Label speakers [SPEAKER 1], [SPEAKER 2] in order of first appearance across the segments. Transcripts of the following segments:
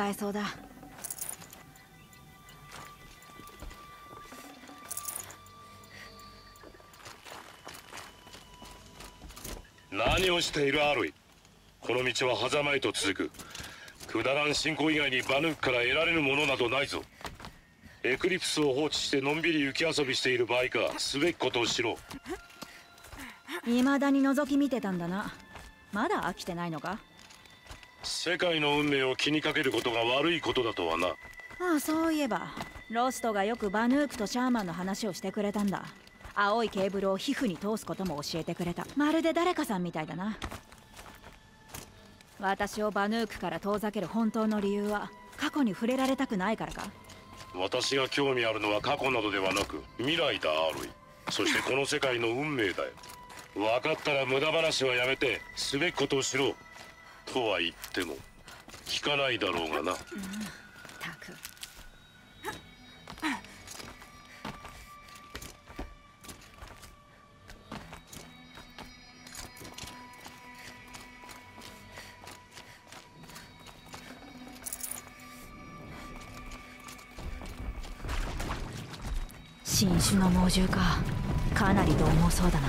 [SPEAKER 1] 使えそうだ。
[SPEAKER 2] 何をしているアロイ？この道は狭間へと続く。くだらん信仰以外にバヌークから得られるものなどないぞ。エクリプスを放置してのんびり雪遊びしている場合かすべきことをしろ。
[SPEAKER 1] 未だに覗き見てたんだな。まだ飽きてないのか？
[SPEAKER 2] 世界の運命を気にかけることが悪いことだとはな。
[SPEAKER 1] ああそういえば。ロストがよくバヌークとシャーマンの話をしてくれたんだ。青いケーブルを皮膚に通すことも教えてくれた。まるで誰かさんみたいだな。私をバヌークから遠ざける本当の理由は過去に触れられたくないからか。
[SPEAKER 2] 私が興味あるのは過去などではなく未来だアロイそしてこの世界の運命だよ。分かったら無駄話はやめてすべきことをしろとは言っても聞かないだろうがな、うん、たく。
[SPEAKER 1] 新種の猛獣か。かなり獰猛そうだな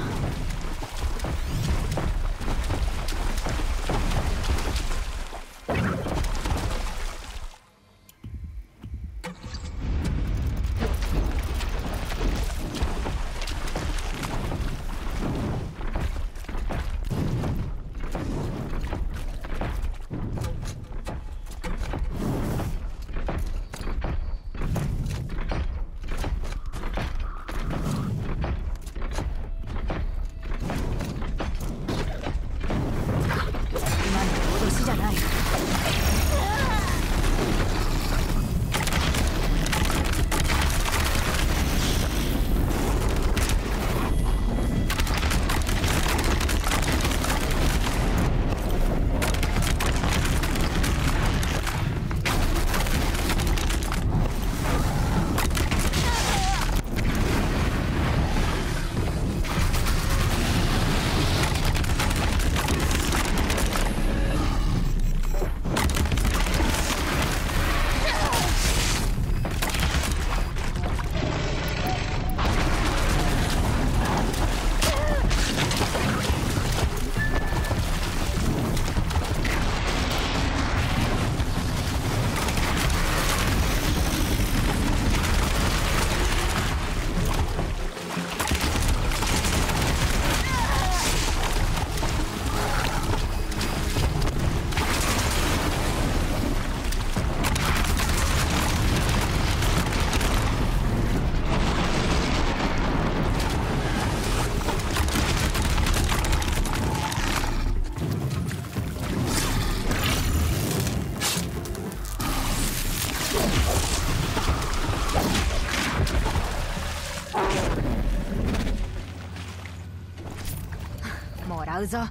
[SPEAKER 1] う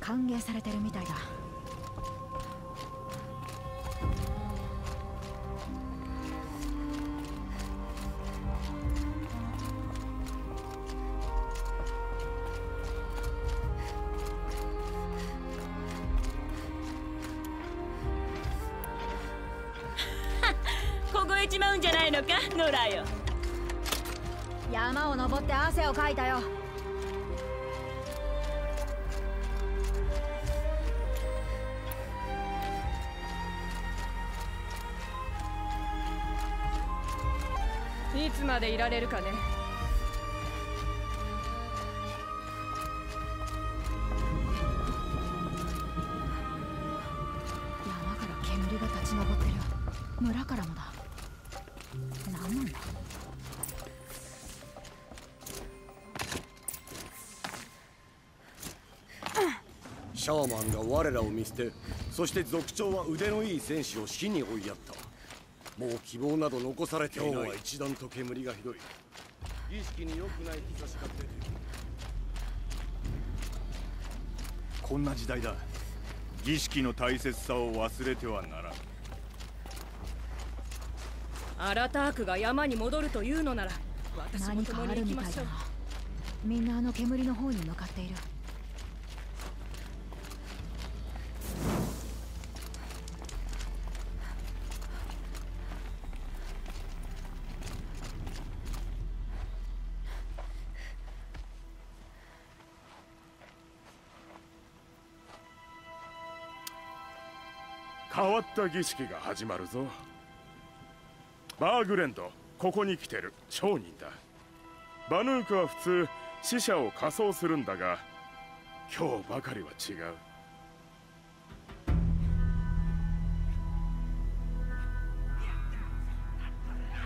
[SPEAKER 1] 歓迎されてるみたいだ。
[SPEAKER 3] 凍えちまうんじゃないのかノラよ。
[SPEAKER 1] 山を登って汗をかいたよ
[SPEAKER 4] つまでいられるかね。
[SPEAKER 1] 山から煙が立ち上ってる。村からもだ。何なんだ。
[SPEAKER 5] シャーマンが我らを見捨てそして族長は腕のいい戦士を死に追いやった。もう希望など残されていない。今日は一段と煙がひどい儀式に良くない兆しが出て。いる
[SPEAKER 6] こんな時代だ。儀式の大切さを忘れてはならん。
[SPEAKER 4] アラタークが山に戻るというのなら私も共に
[SPEAKER 1] ある
[SPEAKER 4] 行きましょう。
[SPEAKER 1] みんなあの煙の方に向かっている
[SPEAKER 7] わった儀式が始まるぞ。バーグレンドここに来てる。商人だ。バヌークは普通死者を仮装するんだが今日ばかりは違う。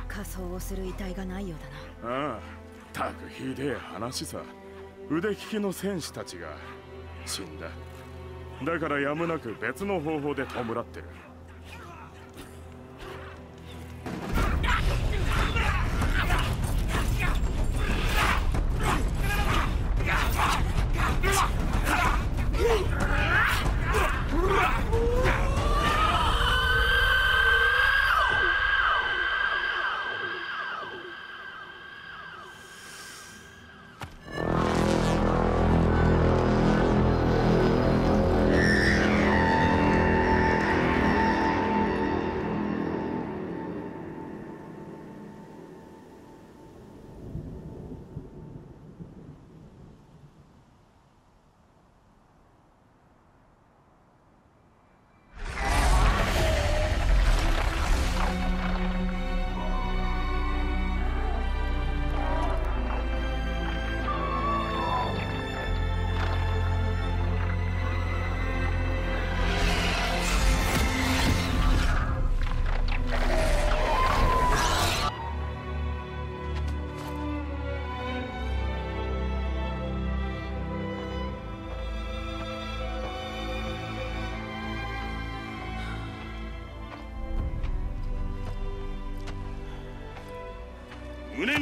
[SPEAKER 1] 仮装をする遺体がないようだな。
[SPEAKER 7] ああたくひでえ話さ。腕利きの戦士たちが。死んだだからやむなく別の方法で弔ってる。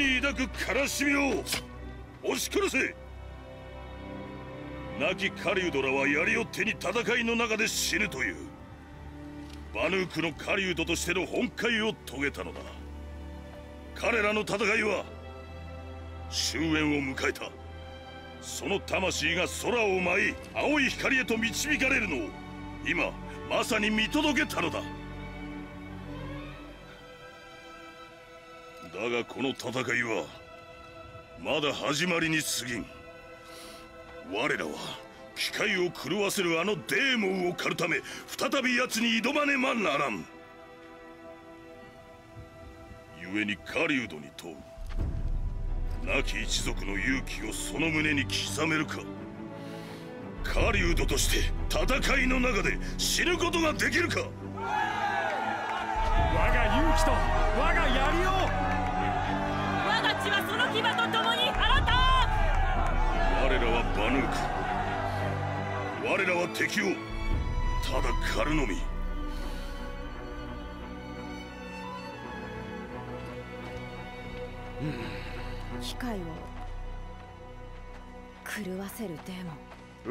[SPEAKER 8] に抱く悲しみを。押し殺せ。亡き狩人らは槍を手に戦いの中で死ぬという。バヌークの狩人としての本懐を遂げたのだ。彼らの戦いは終焉を迎えた。その魂が空を舞い青い光へと導かれるのを今まさに見届けたのだ。だがこの戦いはまだ始まりに過ぎん。我らは機械を狂わせるあのデーモンを狩るため再び奴に挑まねばならん。故に狩人に問う。亡き一族の勇気をその胸に刻めるか。狩人として戦いの中で死ぬことができるか。
[SPEAKER 6] 我が勇気と我が槍を
[SPEAKER 9] 牙と共に払った。
[SPEAKER 8] 我らはバヌーク。我らは敵を。ただ狩るのみ。
[SPEAKER 1] 機械を狂わせるデーモ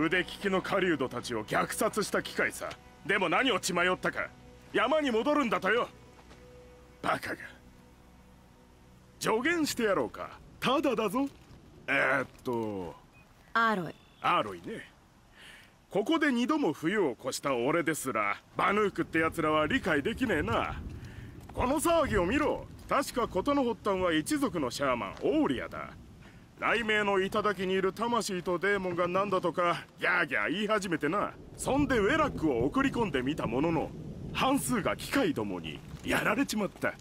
[SPEAKER 1] ン。
[SPEAKER 7] 腕利きの狩人たちを虐殺した機械さ。でも何を血迷ったか。山に戻るんだとよ。バカが。助言してやろうかただだぞ。えー、っと。
[SPEAKER 1] アーロイ。
[SPEAKER 7] アーロイね。ここで二度も冬を越した俺ですらバヌークって奴らは理解できねえな。この騒ぎを見ろ。確か事の発端は一族のシャーマンオーリアだ。雷鳴の頂にいる魂とデーモンが何だとかギャーギャー言い始めてな。そんでウェラックを送り込んでみたものの半数が機械どもにやられちまった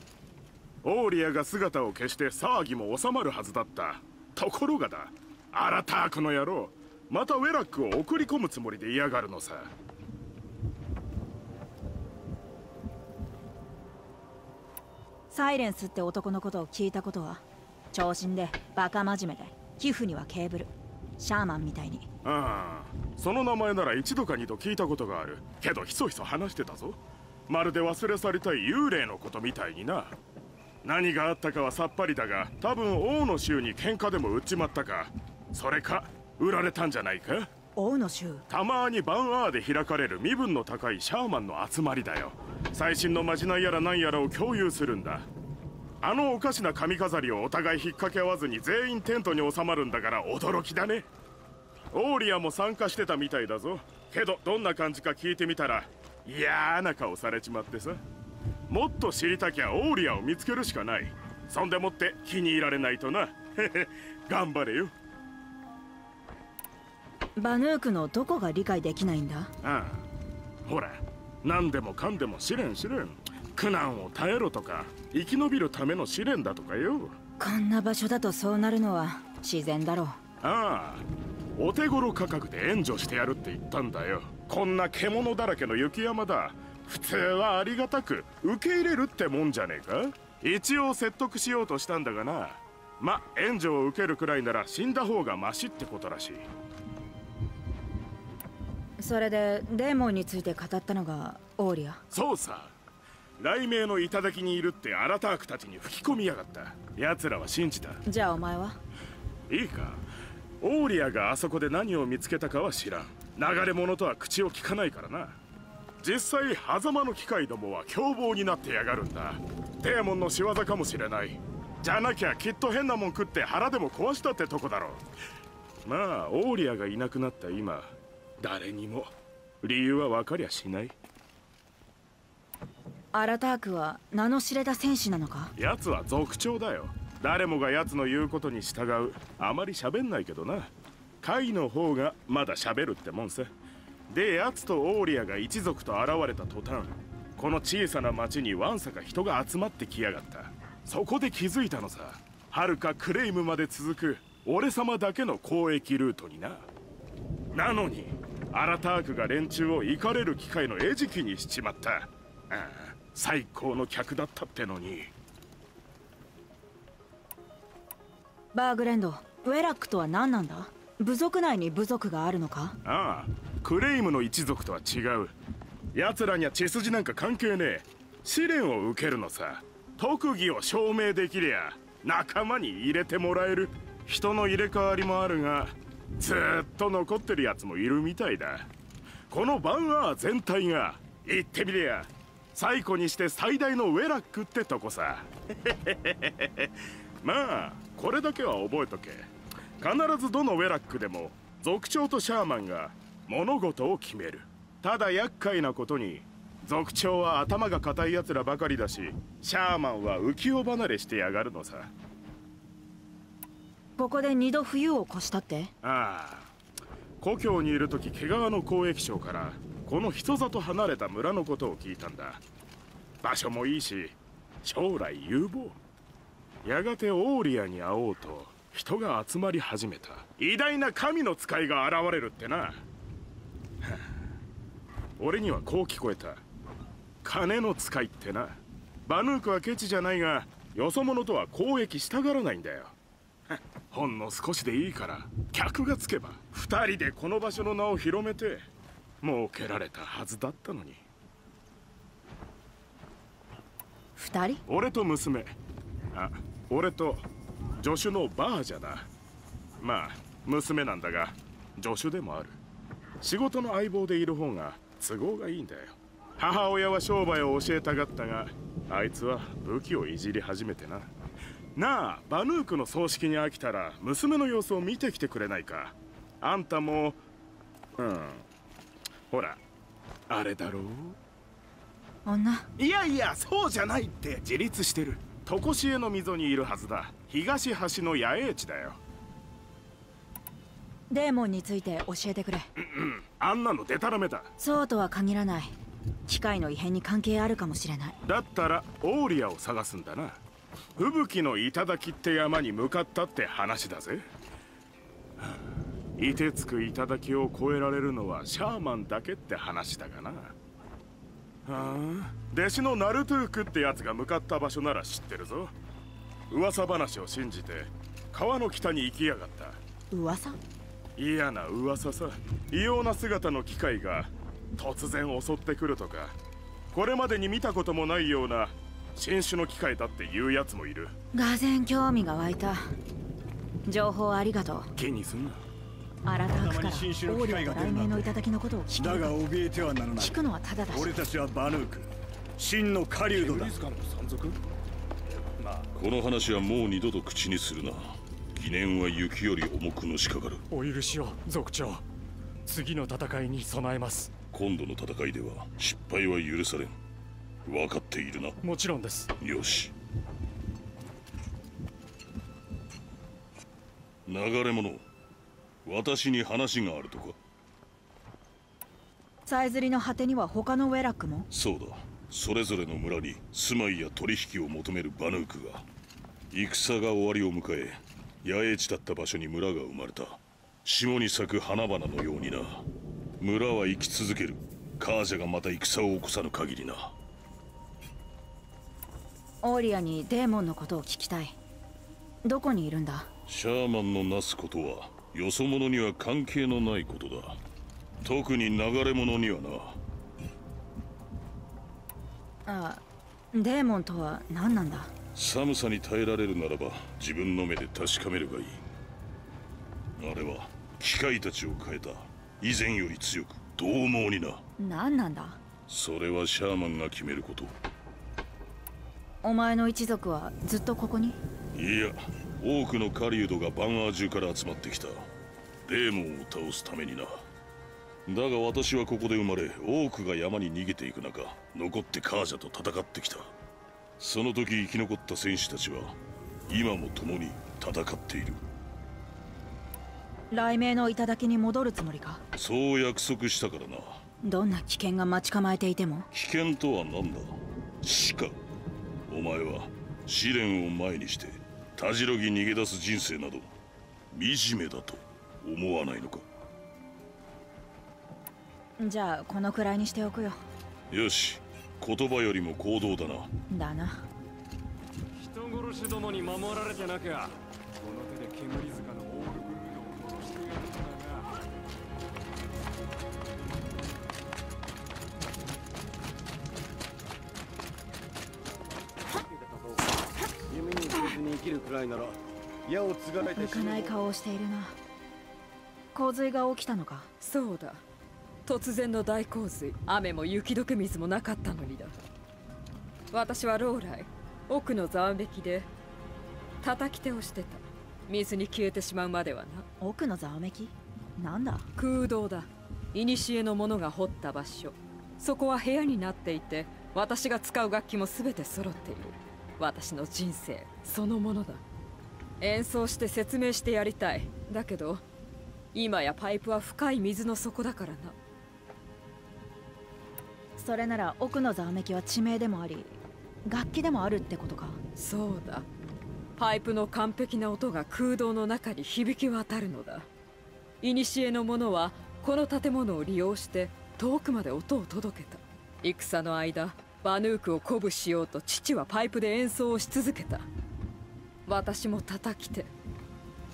[SPEAKER 7] オーリアが姿を消して騒ぎも収まるはずだった。ところがだアラタークの野郎またウェラックを送り込むつもりで嫌がるのさ。
[SPEAKER 1] サイレンスって男のことを聞いたことは長身でバカ真面目で皮膚にはケーブルシャーマンみたいに。
[SPEAKER 7] ああその名前なら一度か二度聞いたことがある。けどひそひそ話してたぞ。まるで忘れ去りたい幽霊のことみたいにな何があったかはさっぱりだが多分王の衆に喧嘩でも売っちまったか。それか売られたんじゃないか？
[SPEAKER 1] 王の衆？
[SPEAKER 7] たまにバンアーで開かれる身分の高いシャーマンの集まりだよ。最新のまじないやら何やらを共有するんだ。あのおかしな髪飾りをお互い引っ掛け合わずに全員テントに収まるんだから驚きだね。オーリアも参加してたみたいだぞ。けどどんな感じか聞いてみたら嫌な顔されちまってさもっと知りたきゃオーリアを見つけるしかない。そんでもって気に入られないとな。頑張れよ。
[SPEAKER 1] バヌークのどこが理解できないんだ？
[SPEAKER 7] ああ。ほら何でもかんでも試練試練苦難を耐えろとか生き延びるための試練だとかよ。
[SPEAKER 1] こんな場所だとそうなるのは自然だろう。
[SPEAKER 7] ああ。お手頃価格で援助してやるって言ったんだよ。こんな獣だらけの雪山だ普通はありがたく受け入れるってもんじゃねえか？一応説得しようとしたんだがな。ま援助を受けるくらいなら死んだ方がマシってことらしい。
[SPEAKER 1] それでデーモンについて語ったのがオーリア？
[SPEAKER 7] そうさ。雷鳴の頂にいるってアラタークたちに吹き込みやがった。奴らは信じた。
[SPEAKER 1] じゃあお前は？い
[SPEAKER 7] いか。オーリアがあそこで何を見つけたかは知らん。流れ者とは口を聞かないからな実際狭間の機械どもは凶暴になってやがるんだ。デーモンの仕業かもしれない。じゃなきゃきっと変なもん食って腹でも壊したってとこだろう。まあオーリアがいなくなった今誰にも理由は分かりゃしない。
[SPEAKER 1] アラタークは名の知れた戦士なのか？
[SPEAKER 7] 奴は族長だよ。誰もが奴の言うことに従う。あまり喋んないけどな。カイの方がまだ喋るってもんさで奴とオーリアが一族と現れた途端この小さな町にわんさか人が集まってきやがった。そこで気づいたのさはるかクレイムまで続く俺様だけの交易ルートにな。なのにアラタークが連中を行かれる機会の餌食にしちまった。ああ最高の客だったってのに。
[SPEAKER 1] バーグレンドウェラックとは何なんだ？部族内に部族があるのか？
[SPEAKER 7] ああクレイムの一族とは違う。奴らには血筋なんか関係ねえ。試練を受けるのさ。特技を証明できりゃ仲間に入れてもらえる。人の入れ替わりもあるがずっと残ってるやつもいるみたいだ。このバンアー全体が言ってみりゃ最古にして最大のウェラックってとこさ。まあこれだけは覚えとけ。必ずどのウェラックでも族長とシャーマンが物事を決める。ただ厄介なことに族長は頭が固い奴らばかりだしシャーマンは浮世離れしてやがるのさ。
[SPEAKER 1] ここで二度冬を越したって？
[SPEAKER 7] ああ。故郷にいる時毛皮の交易商からこの人里離れた村のことを聞いたんだ。場所もいいし将来有望。やがてオーリアに会おうと人が集まり始めた。偉大な神の使いが現れるってな。は あ俺にはこう聞こえた。金の使いってな。バヌークはケチじゃないがよそ者とは交易したがらないんだよ。は ほんの少しでいいから客がつけば二人でこの場所の名を広めて儲けられたはずだったのに。
[SPEAKER 1] 二人？
[SPEAKER 7] 俺と娘。あ俺と助手のバージャだまあ娘なんだが助手でもある。仕事の相棒でいる方が都合がいいんだよ。母親は商売を教えたがったがあいつは武器をいじり始めてな。なあバヌークの葬式に飽きたら娘の様子を見てきてくれないか。あんたもうん。ほらあれだろう。
[SPEAKER 1] 女？
[SPEAKER 7] いやいやそうじゃないって自立してる。常しえの溝にいるはずだ東端の野営地だよ。
[SPEAKER 1] デーモンについて教えてくれ。
[SPEAKER 7] あんなのデタラメだ。
[SPEAKER 1] そうとは限らない。機械の異変に関係あるかもしれない。
[SPEAKER 7] だったらオーリアを探すんだな。吹雪の頂って山に向かったって話だぜ。凍てつく頂を越えられるのはシャーマンだけって話だがな。はあ弟子のナルトゥークってやつが向かった場所なら知ってるぞ噂話を信じて川の北に行きやがった。
[SPEAKER 1] 噂？
[SPEAKER 7] 嫌な噂さ。異様な姿の機械が突然襲ってくるとか。これまでに見たこともないような新種の機械だっていうやつもいる。
[SPEAKER 1] がぜん興味が湧いた。情報ありがとう。
[SPEAKER 7] 気にすんな。
[SPEAKER 1] 新たくから王
[SPEAKER 10] 機械
[SPEAKER 1] 領と雷鳴の頂のことを聞く
[SPEAKER 10] だが怯えてはならない。
[SPEAKER 1] 聞くのはただだし。
[SPEAKER 10] 俺たちはバヌーク。真の狩人だ
[SPEAKER 8] この話はもう二度と口にするな。疑念は雪より重くのしかかる。
[SPEAKER 11] お許しを族長。次の戦いに備えます。
[SPEAKER 8] 今度の戦いでは失敗は許されん。分かっているな。
[SPEAKER 11] もちろんです。
[SPEAKER 8] よし。流れ者私に話があるとか。
[SPEAKER 1] さえずりの果てには他のウェラックも？
[SPEAKER 8] そうだそれぞれの村に住まいや取引を求めるバヌークが戦が終わりを迎え野営地だった場所に村が生まれた。霜に咲く花々のようにな。村は生き続ける。カージャがまた戦を起こさぬ限りな。
[SPEAKER 1] オーリアにデーモンのことを聞きたい。どこにいるんだ？
[SPEAKER 8] シャーマンのなすことはよそ者には関係のないことだ。特に流れ者にはな
[SPEAKER 1] あデーモンとは何なんだ？
[SPEAKER 8] 寒さに耐えられるならば自分の目で確かめるがいい。あれは機械たちを変えた。以前より強く獰猛にな。
[SPEAKER 1] 何なんだ？
[SPEAKER 8] それはシャーマンが決めること。
[SPEAKER 1] お前の一族はずっとここに？
[SPEAKER 8] いや多くの狩人がバンアー中から集まってきた。デーモンを倒すためになだが私はここで生まれ多くが山に逃げていく中残ってカージャと戦ってきた。その時生き残った戦士たちは今も共に戦っている。
[SPEAKER 1] 雷鳴の頂に戻るつもりか？
[SPEAKER 8] そう約束したからな。
[SPEAKER 1] どんな危険が待ち構えていても？
[SPEAKER 8] 危険とは何だ？死か。お前は試練を前にしてたじろぎ逃げ出す人生など惨めだと思わないのか？
[SPEAKER 1] じゃあこのくらいにしておくよ。
[SPEAKER 8] よし言葉よりも行動だな。
[SPEAKER 1] だな。
[SPEAKER 11] 人殺しどもに守られてなきゃ。この手で煙塚のオールブルードを殺してやるのだが
[SPEAKER 5] 夢に触れずに生きるくらいなら矢を継がれて
[SPEAKER 1] 浮かない顔をしているな。洪水が起きたのか？
[SPEAKER 12] そうだ突然の大洪水。雨も雪解け水もなかったのにだ。私は老来奥のざわめきで叩き手をしてた。水に消えてしまうまではな。
[SPEAKER 1] 奥のざわめき？なんだ？
[SPEAKER 12] 空洞だ。古の者が掘った場所。そこは部屋になっていて私が使う楽器も全て揃っている。私の人生そのものだ。演奏して説明してやりたい。だけど今やパイプは深い水の底だからな
[SPEAKER 1] それなら奥のざわめきは地名でもあり楽器でもあるってことか。
[SPEAKER 12] そうだ。パイプの完璧な音が空洞の中に響き渡るのだ。古の者はこの建物を利用して遠くまで音を届けた。戦の間バヌークを鼓舞しようと父はパイプで演奏をし続けた。私も叩き手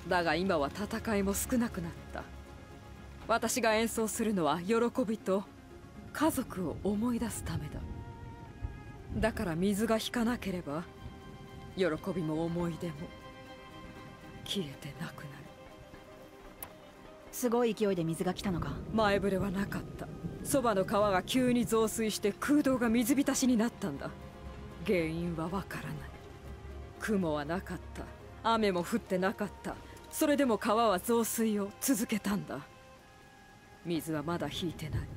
[SPEAKER 12] だが今は戦いも少なくなった。私が演奏するのは喜びと家族を思い出すためだ。だから水が引かなければ喜びも思い出も消えてなくなる。
[SPEAKER 1] すごい勢いで水が来たのか。
[SPEAKER 12] 前触れはなかった。そばの川が急に増水して空洞が水浸しになったんだ。原因はわからない。雲はなかった。雨も降ってなかった。それでも川は増水を続けたんだ。水はまだ引いてない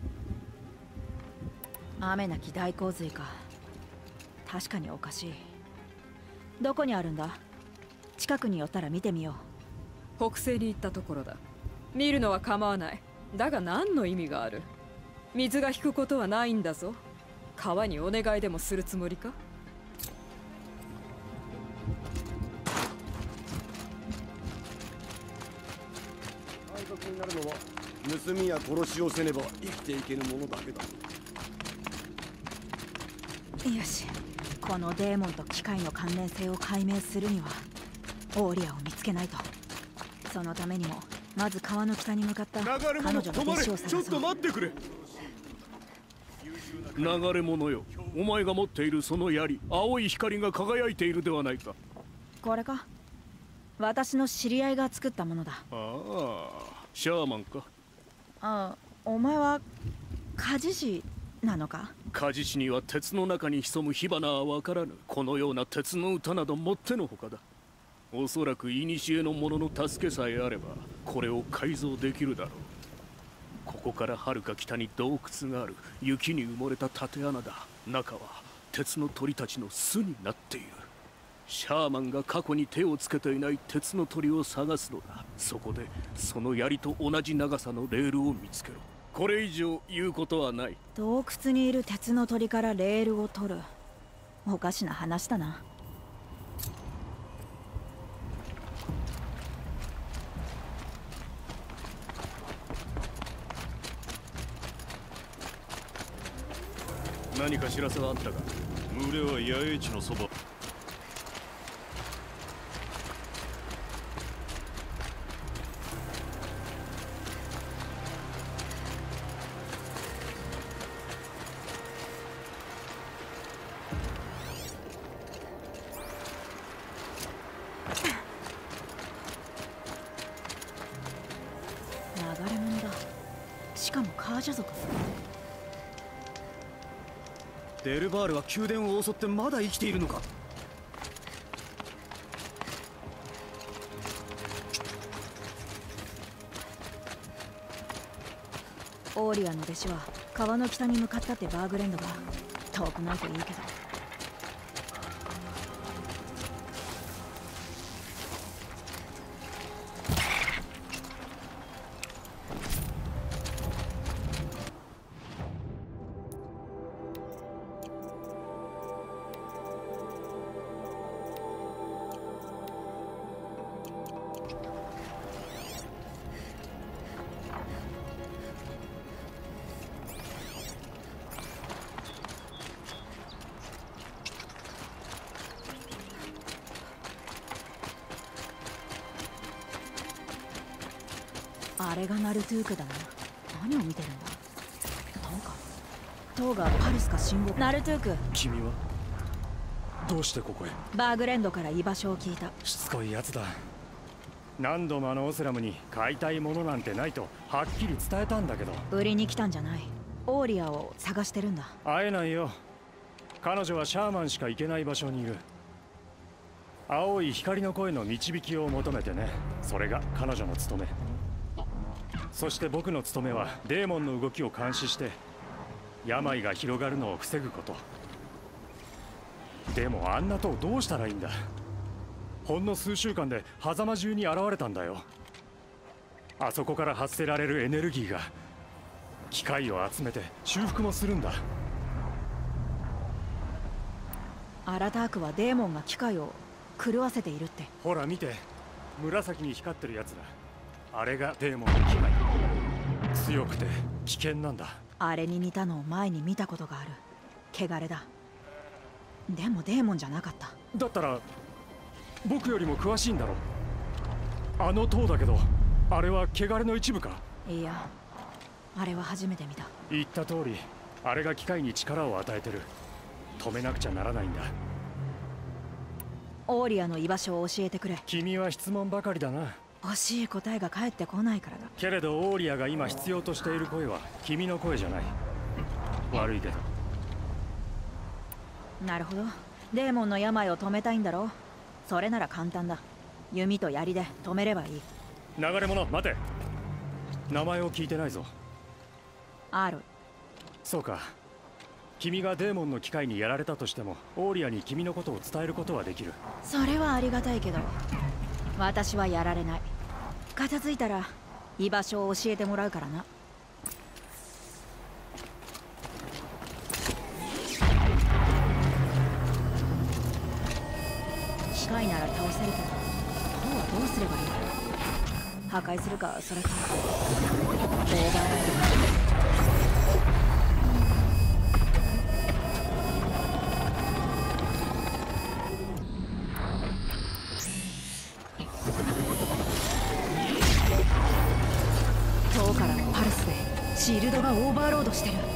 [SPEAKER 1] 雨なき大洪水か。確かにおかしい。どこにあるんだ？近くに寄ったら見てみよ
[SPEAKER 12] う。北西に行ったところだ。見るのは構わない。だが何の意味がある？水が引くことはないんだぞ。川にお願いでもするつもりか？
[SPEAKER 5] 暗黒になるのは盗みや殺しをせねば生きていけるものだけだ。
[SPEAKER 1] よし。このデーモンと機械の関連性を解明するにはオーリアを見つけないと。そのためにもまず川の北に向かった彼女の弟子を探そう
[SPEAKER 13] 待ってくれ。流れ者よ。お前が持っているその槍青い光が輝いているではないか。
[SPEAKER 1] これか。私の知り合いが作ったものだ。
[SPEAKER 13] ああシャーマンか。
[SPEAKER 1] ああお前は鍛冶師なのか？
[SPEAKER 13] 鍛冶師には鉄の中に潜む火花は分からぬ。このような鉄の歌などもってのほかだ。おそらく古の者の助けさえあればこれを改造できるだろう。ここから遥か北に洞窟がある。雪に埋もれた縦穴だ。中は鉄の鳥たちの巣になっている。シャーマンが過去に手をつけていない鉄の鳥を探すのだ。そこでその槍と同じ長さのレールを見つけろ。これ以上言うことはない。
[SPEAKER 1] 洞窟にいる鉄の鳥からレールを取る。おかしな話だな。
[SPEAKER 13] 何か知らせはあったか？
[SPEAKER 8] 群れは野営地のそば
[SPEAKER 6] 宮殿を襲ってまだ生きているのか？
[SPEAKER 1] オーリアの弟子は川の北に向かったってバーグレンドが遠くないといいけど。れがナルトゥークだな。何を見てるんだ。塔か塔がパリスか信号ナルトゥーク。
[SPEAKER 6] 君は？どうしてここへ？
[SPEAKER 1] バーグレンドから居場所を聞いた。
[SPEAKER 14] しつこいやつだ。何度もあのオセラムに買いたいものなんてないとはっきり伝えたんだけど。
[SPEAKER 1] 売りに来たんじゃない。オーリアを探してるんだ。
[SPEAKER 14] 会えないよ。彼女はシャーマンしか行けない場所にいる。青い光の声の導きを求めてね。それが彼女の務めそして僕の務めはデーモンの動きを監視して病が広がるのを防ぐこと。でもあんな塔どうしたらいいんだ？ほんの数週間で狭間中に現れたんだよ。あそこから発せられるエネルギーが機械を集めて修復もするんだ。
[SPEAKER 1] アラタークはデーモンが機械を狂わせているって。
[SPEAKER 14] ほら見て紫に光ってるやつだ。あれがデーモンの機械強くて危険なんだ。
[SPEAKER 1] あれに似たのを前に見たことがある。汚れだ。でもデーモンじゃなかった。
[SPEAKER 14] だったら僕よりも詳しいんだろあの塔だけどあれは汚れの一部か？
[SPEAKER 1] いやあれは初めて見た。
[SPEAKER 14] 言った通りあれが機械に力を与えてる。止めなくちゃならないんだ。
[SPEAKER 1] オーリアの居場所を教えてくれ。
[SPEAKER 14] 君は質問ばかりだな
[SPEAKER 1] 欲しい答えが返ってこないからだ。
[SPEAKER 14] けれどオーリアが今必要としている声は君の声じゃない。悪いけど。
[SPEAKER 1] なるほど。デーモンの病を止めたいんだろそれなら簡単だ。弓と槍で止めればいい。
[SPEAKER 14] 流れ者待て。名前を聞いてないぞ。
[SPEAKER 1] アロイ
[SPEAKER 14] そうか。君がデーモンの機械にやられたとしてもオーリアに君のことを伝えることはできる。
[SPEAKER 1] それはありがたいけど私はやられない片付いたら居場所を教えてもらうからな。機械なら倒せるけど塔はどうすればいい？破壊するかそれかオーバーライドシールドがオーバーロードしてる。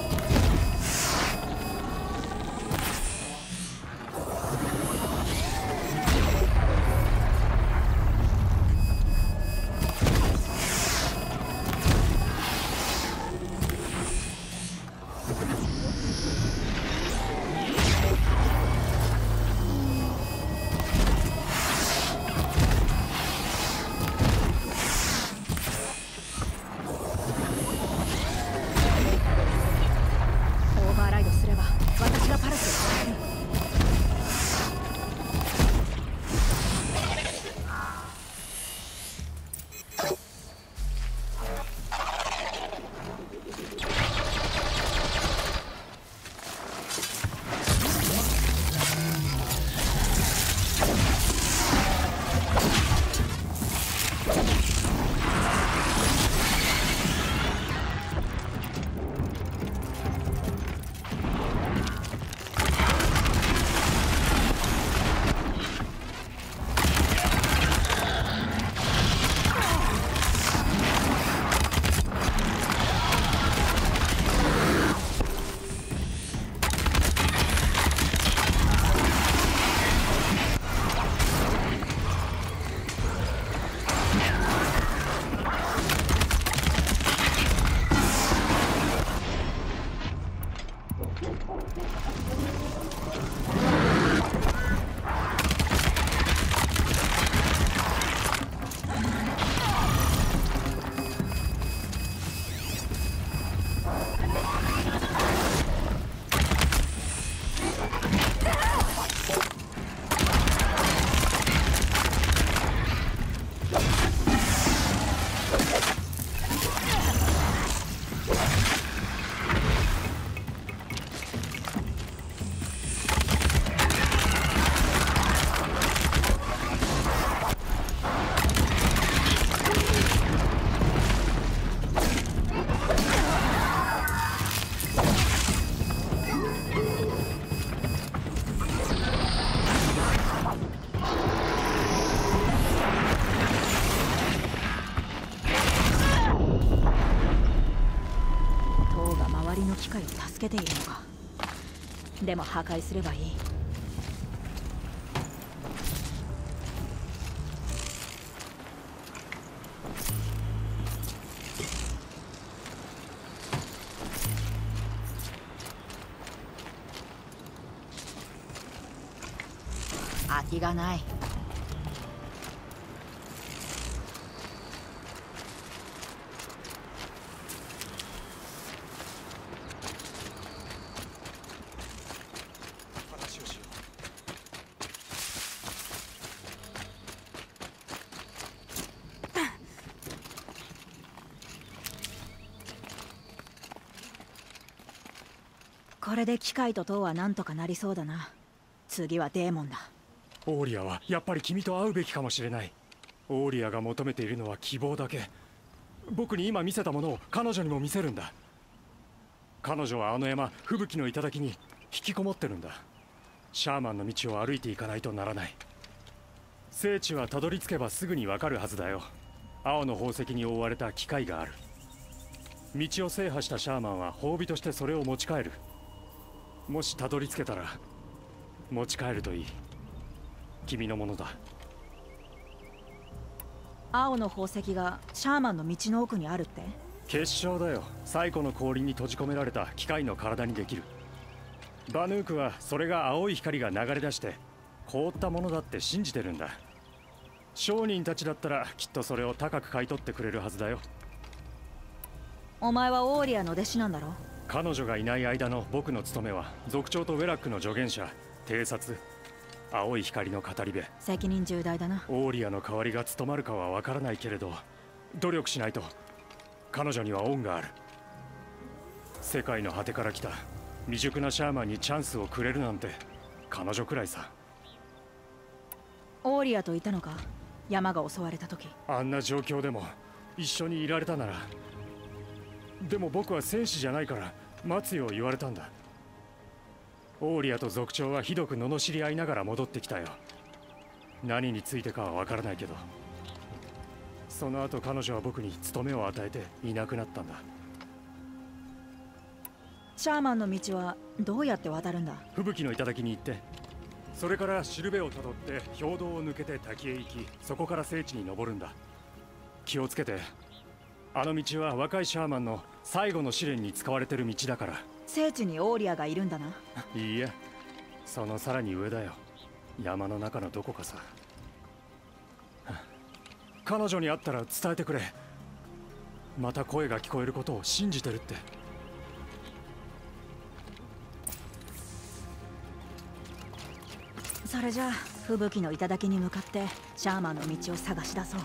[SPEAKER 1] 機械を助けているのか？でも破壊すればいい空きがないこれで機械と塔はなんとかなりそうだな。次はデーモンだ。
[SPEAKER 14] オーリアはやっぱり君と会うべきかもしれない。オーリアが求めているのは希望だけ。僕に今見せたものを彼女にも見せるんだ。彼女はあの山吹雪の頂に引きこもってるんだ。シャーマンの道を歩いていかないとならない。聖地はたどり着けばすぐにわかるはずだよ。青の宝石に覆われた機械がある。道を制覇したシャーマンは褒美としてそれを持ち帰る。もしたどり着けたら持ち帰るといい。君のものだ。
[SPEAKER 1] 青の宝石がシャーマンの道の奥にあるって？
[SPEAKER 14] 結晶だよ。最古の氷に閉じ込められた機械の体にできる。バヌークはそれが青い光が流れ出して凍ったものだって信じてるんだ。商人たちだったらきっとそれを高く買い取ってくれるはずだよ。
[SPEAKER 1] お前はオーリアの弟子なんだろ？
[SPEAKER 14] 彼女がいない間の僕の務めは族長とウェラックの助言者偵察青い光の語り部。
[SPEAKER 1] 責任重大だな。
[SPEAKER 14] オーリアの代わりが務まるかはわからないけれど努力しないと彼女には恩がある。世界の果てから来た未熟なシャーマンにチャンスをくれるなんて彼女くらいさ。
[SPEAKER 1] オーリアといたのか？山が襲われた時。
[SPEAKER 14] あんな状況でも一緒にいられたなら。でも僕は戦士じゃないから待つよう言われたんだ。オーリアと族長はひどく罵り合いながら戻ってきたよ。何についてかは分からないけど。その後彼女は僕に務めを与えていなくなったんだ。
[SPEAKER 1] シャーマンの道はどうやって渡るんだ？
[SPEAKER 14] 吹雪の頂に行ってそれからしるべをたどって氷道を抜けて滝へ行きそこから聖地に登るんだ。気をつけてあの道は若いシャーマンの最後の試練に使われてる道だから。
[SPEAKER 1] 聖地にオーリアがいるんだな。
[SPEAKER 14] いいやそのさらに上だよ。山の中のどこかさ。彼女に会ったら伝えてくれ。また声が聞こえることを信じてるって。
[SPEAKER 1] それじゃあ吹雪の頂に向かってシャーマンの道を探し出そう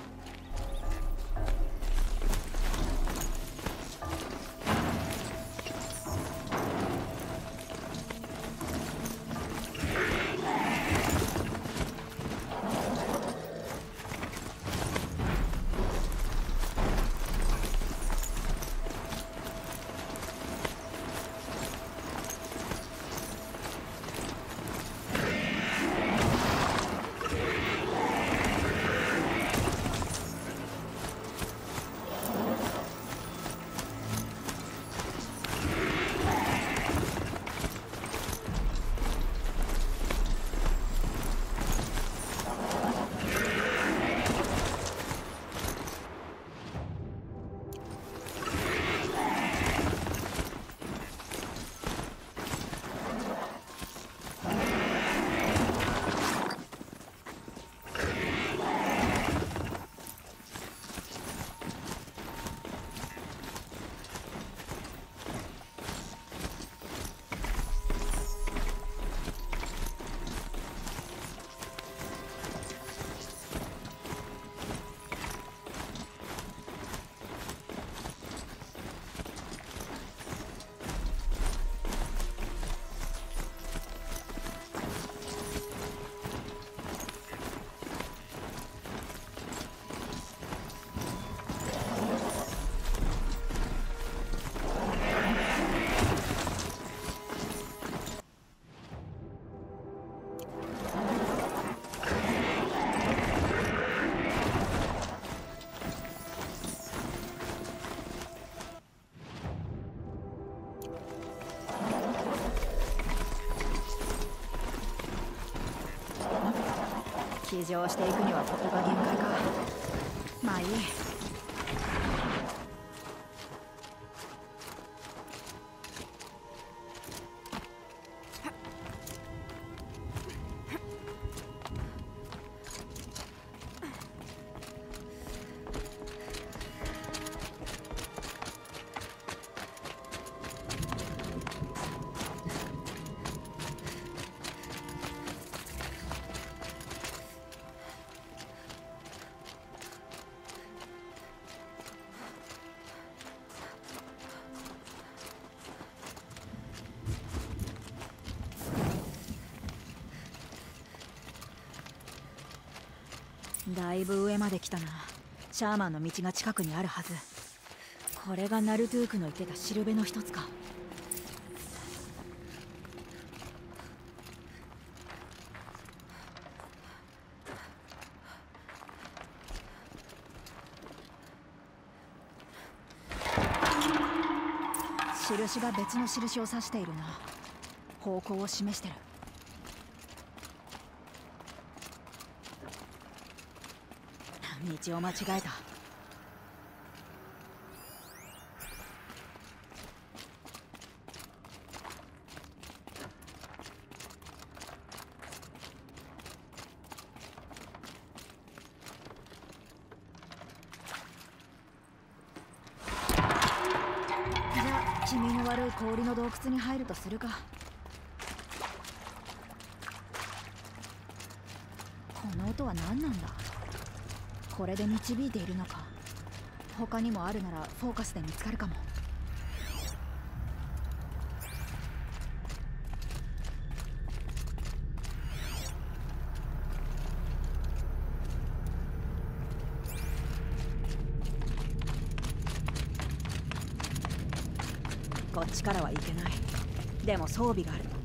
[SPEAKER 1] 騎乗していくにはここが限界か。まあいい。シャーマンの道が近くにあるはず。これがナルトゥークの言ってたしるべの一つか。印が別の印を指しているな。方向を示してる。道を間違えた。導いているのか。他にもあるならフォーカスで見つかるかも。こっちからはいけない。でも装備がある。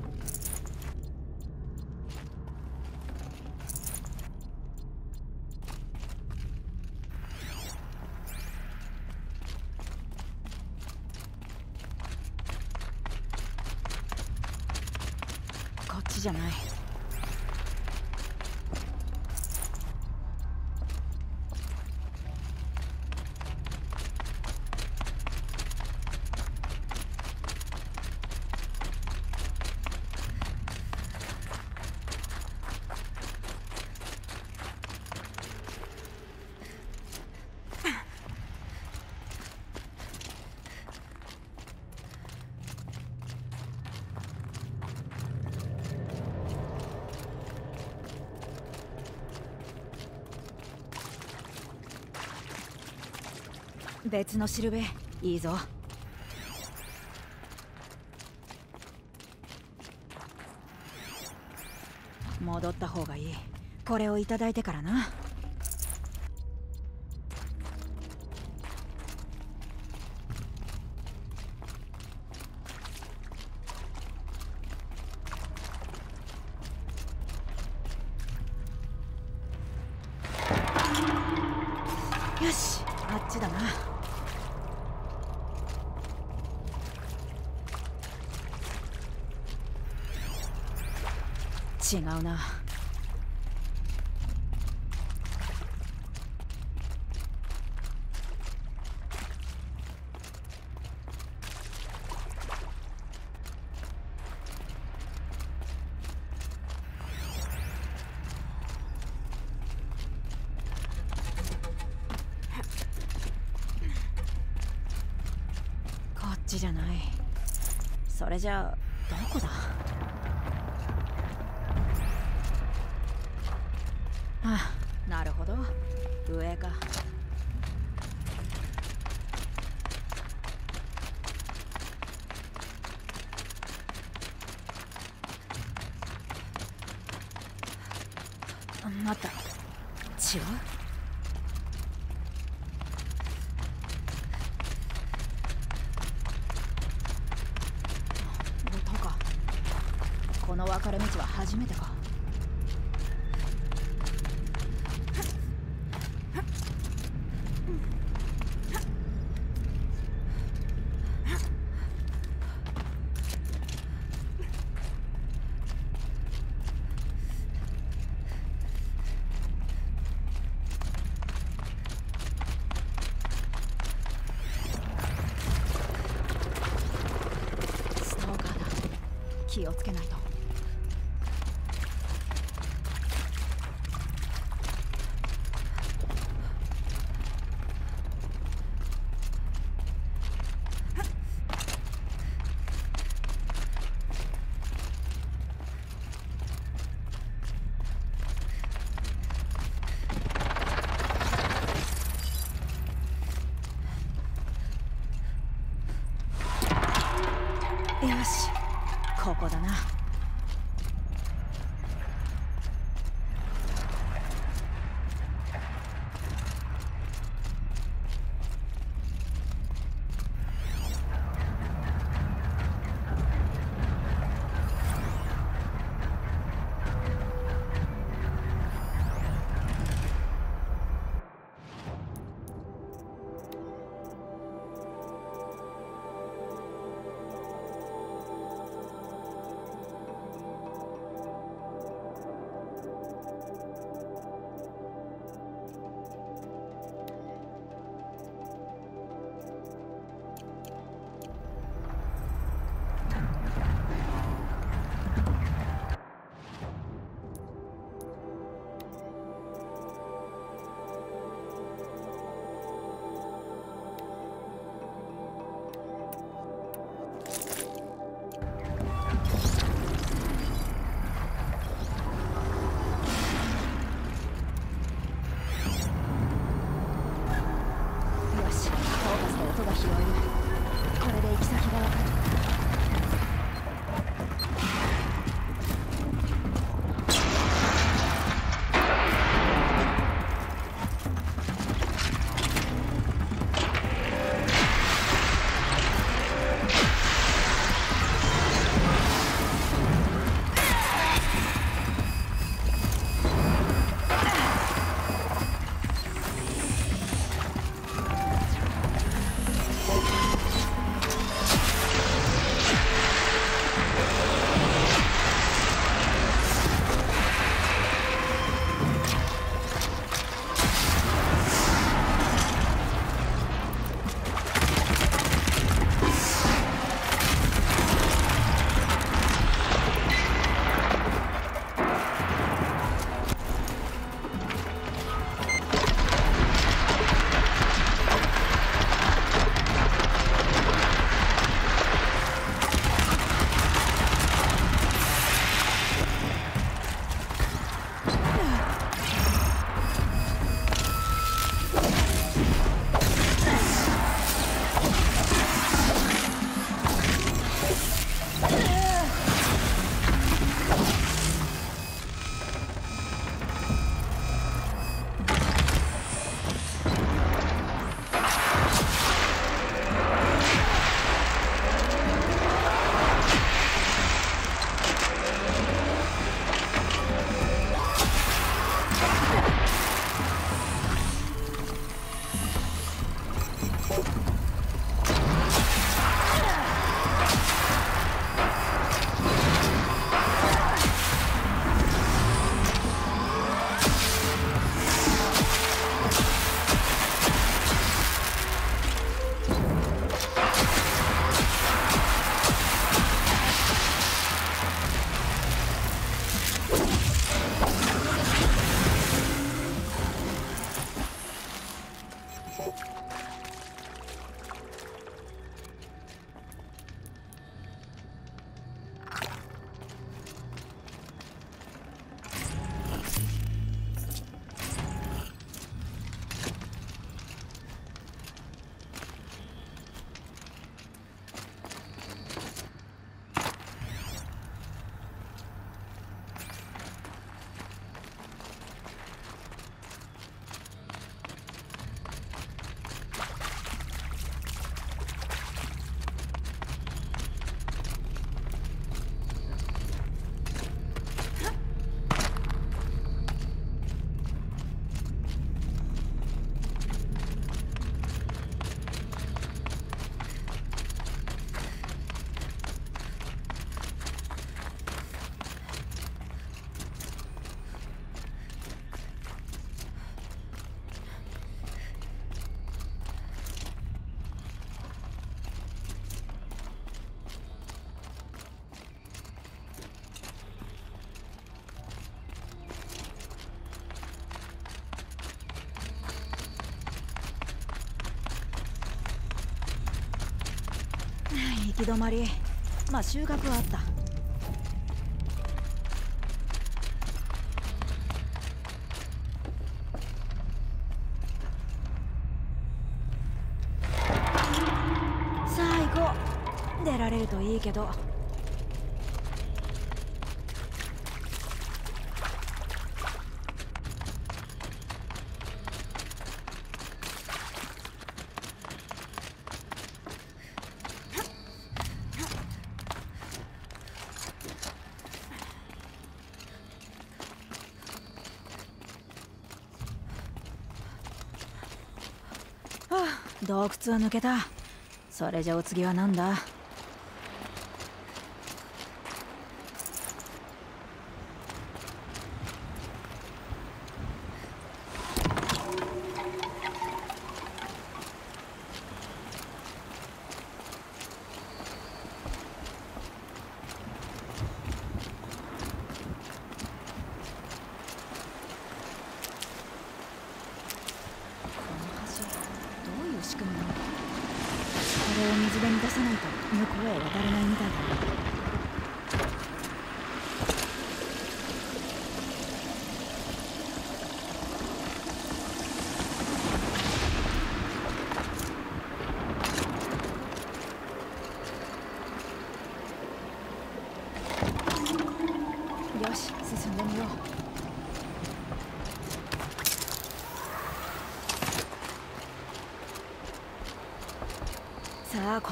[SPEAKER 1] 別のしるべいいぞ。戻った方がいい。これをいただいてからな。違うな。気をつけないと。行き止まりまあ収穫はあった。は抜けた。それじゃお次は何だ？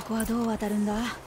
[SPEAKER 1] こはどう渡るんだ？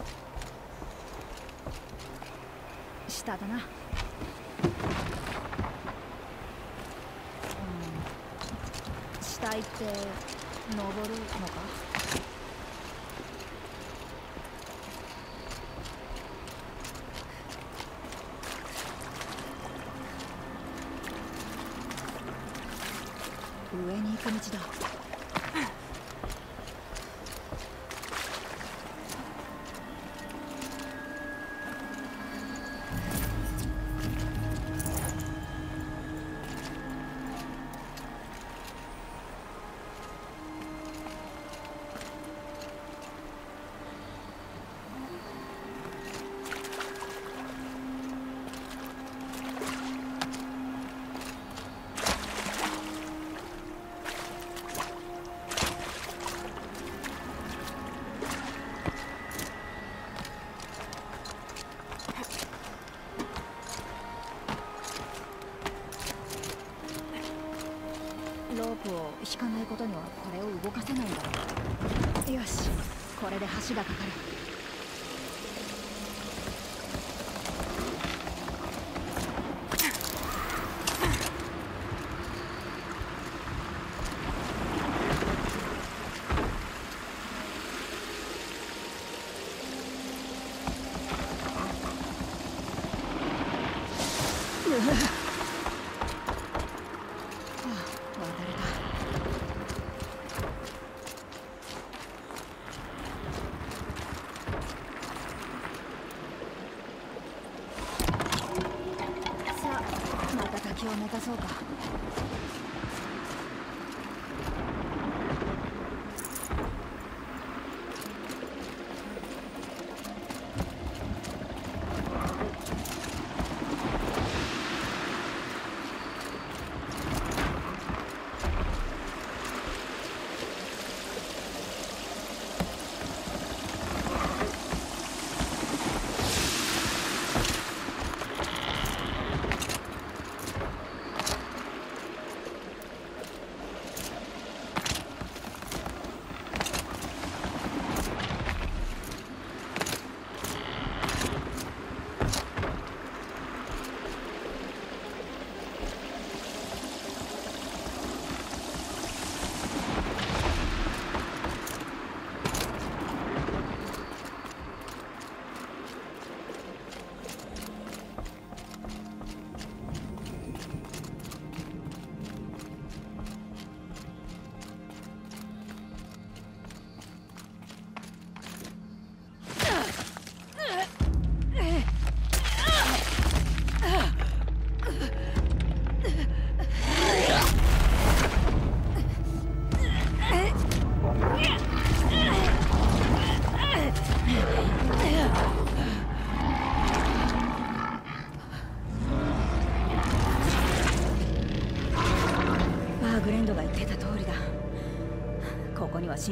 [SPEAKER 1] 도시가 가깝다.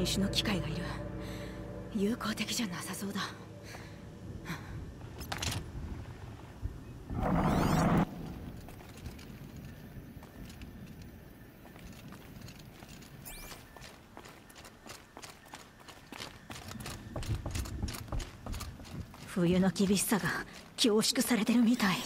[SPEAKER 1] 新種の機械がいる。有効的じゃなさそうだ。冬の厳しさが凝縮されてるみたい。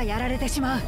[SPEAKER 1] がやられてしまう。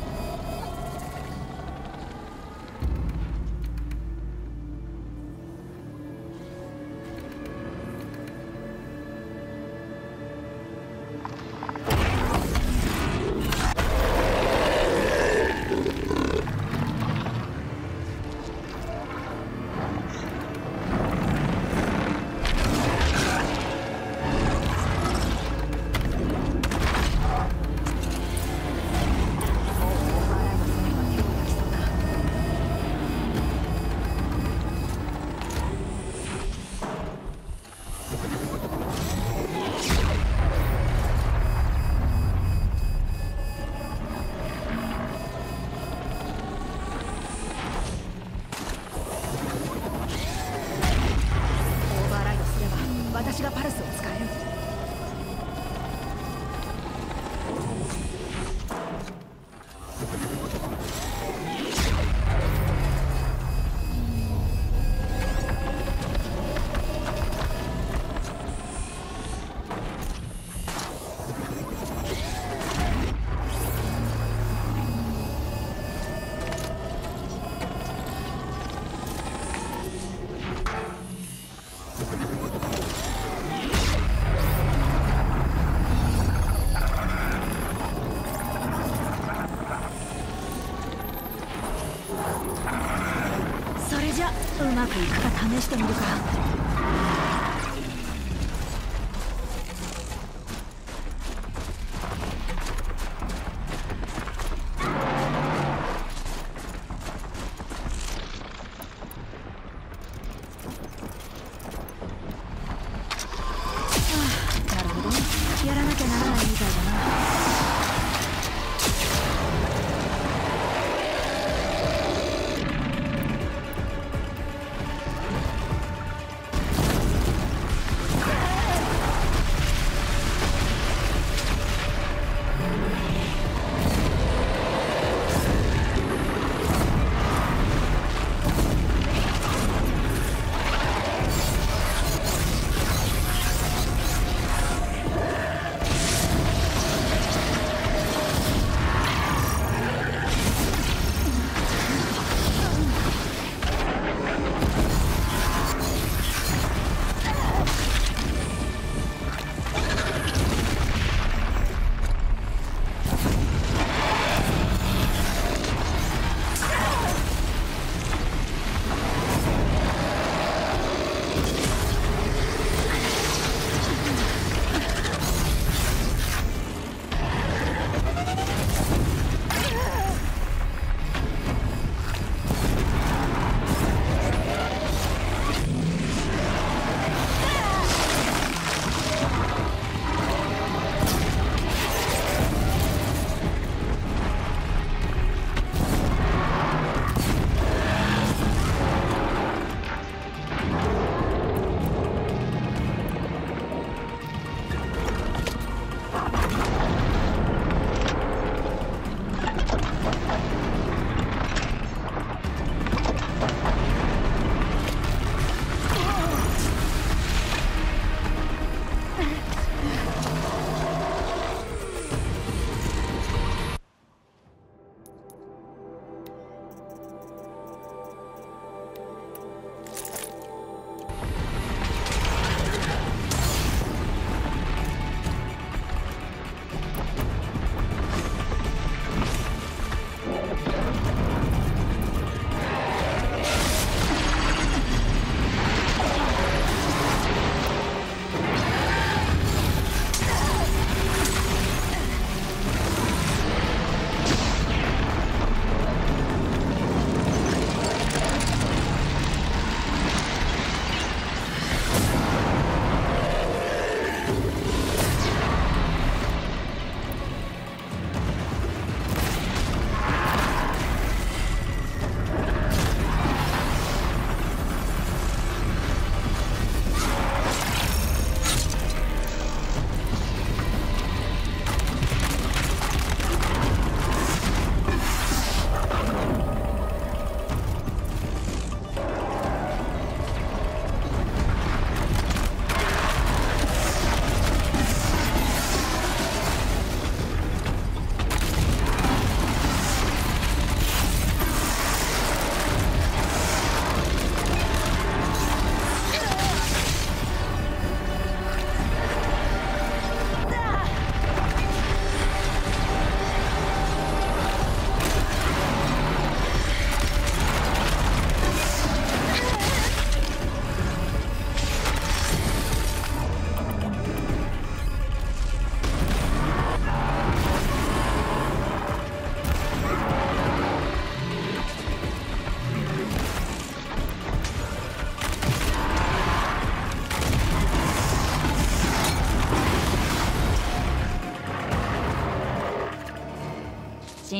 [SPEAKER 1] くか。試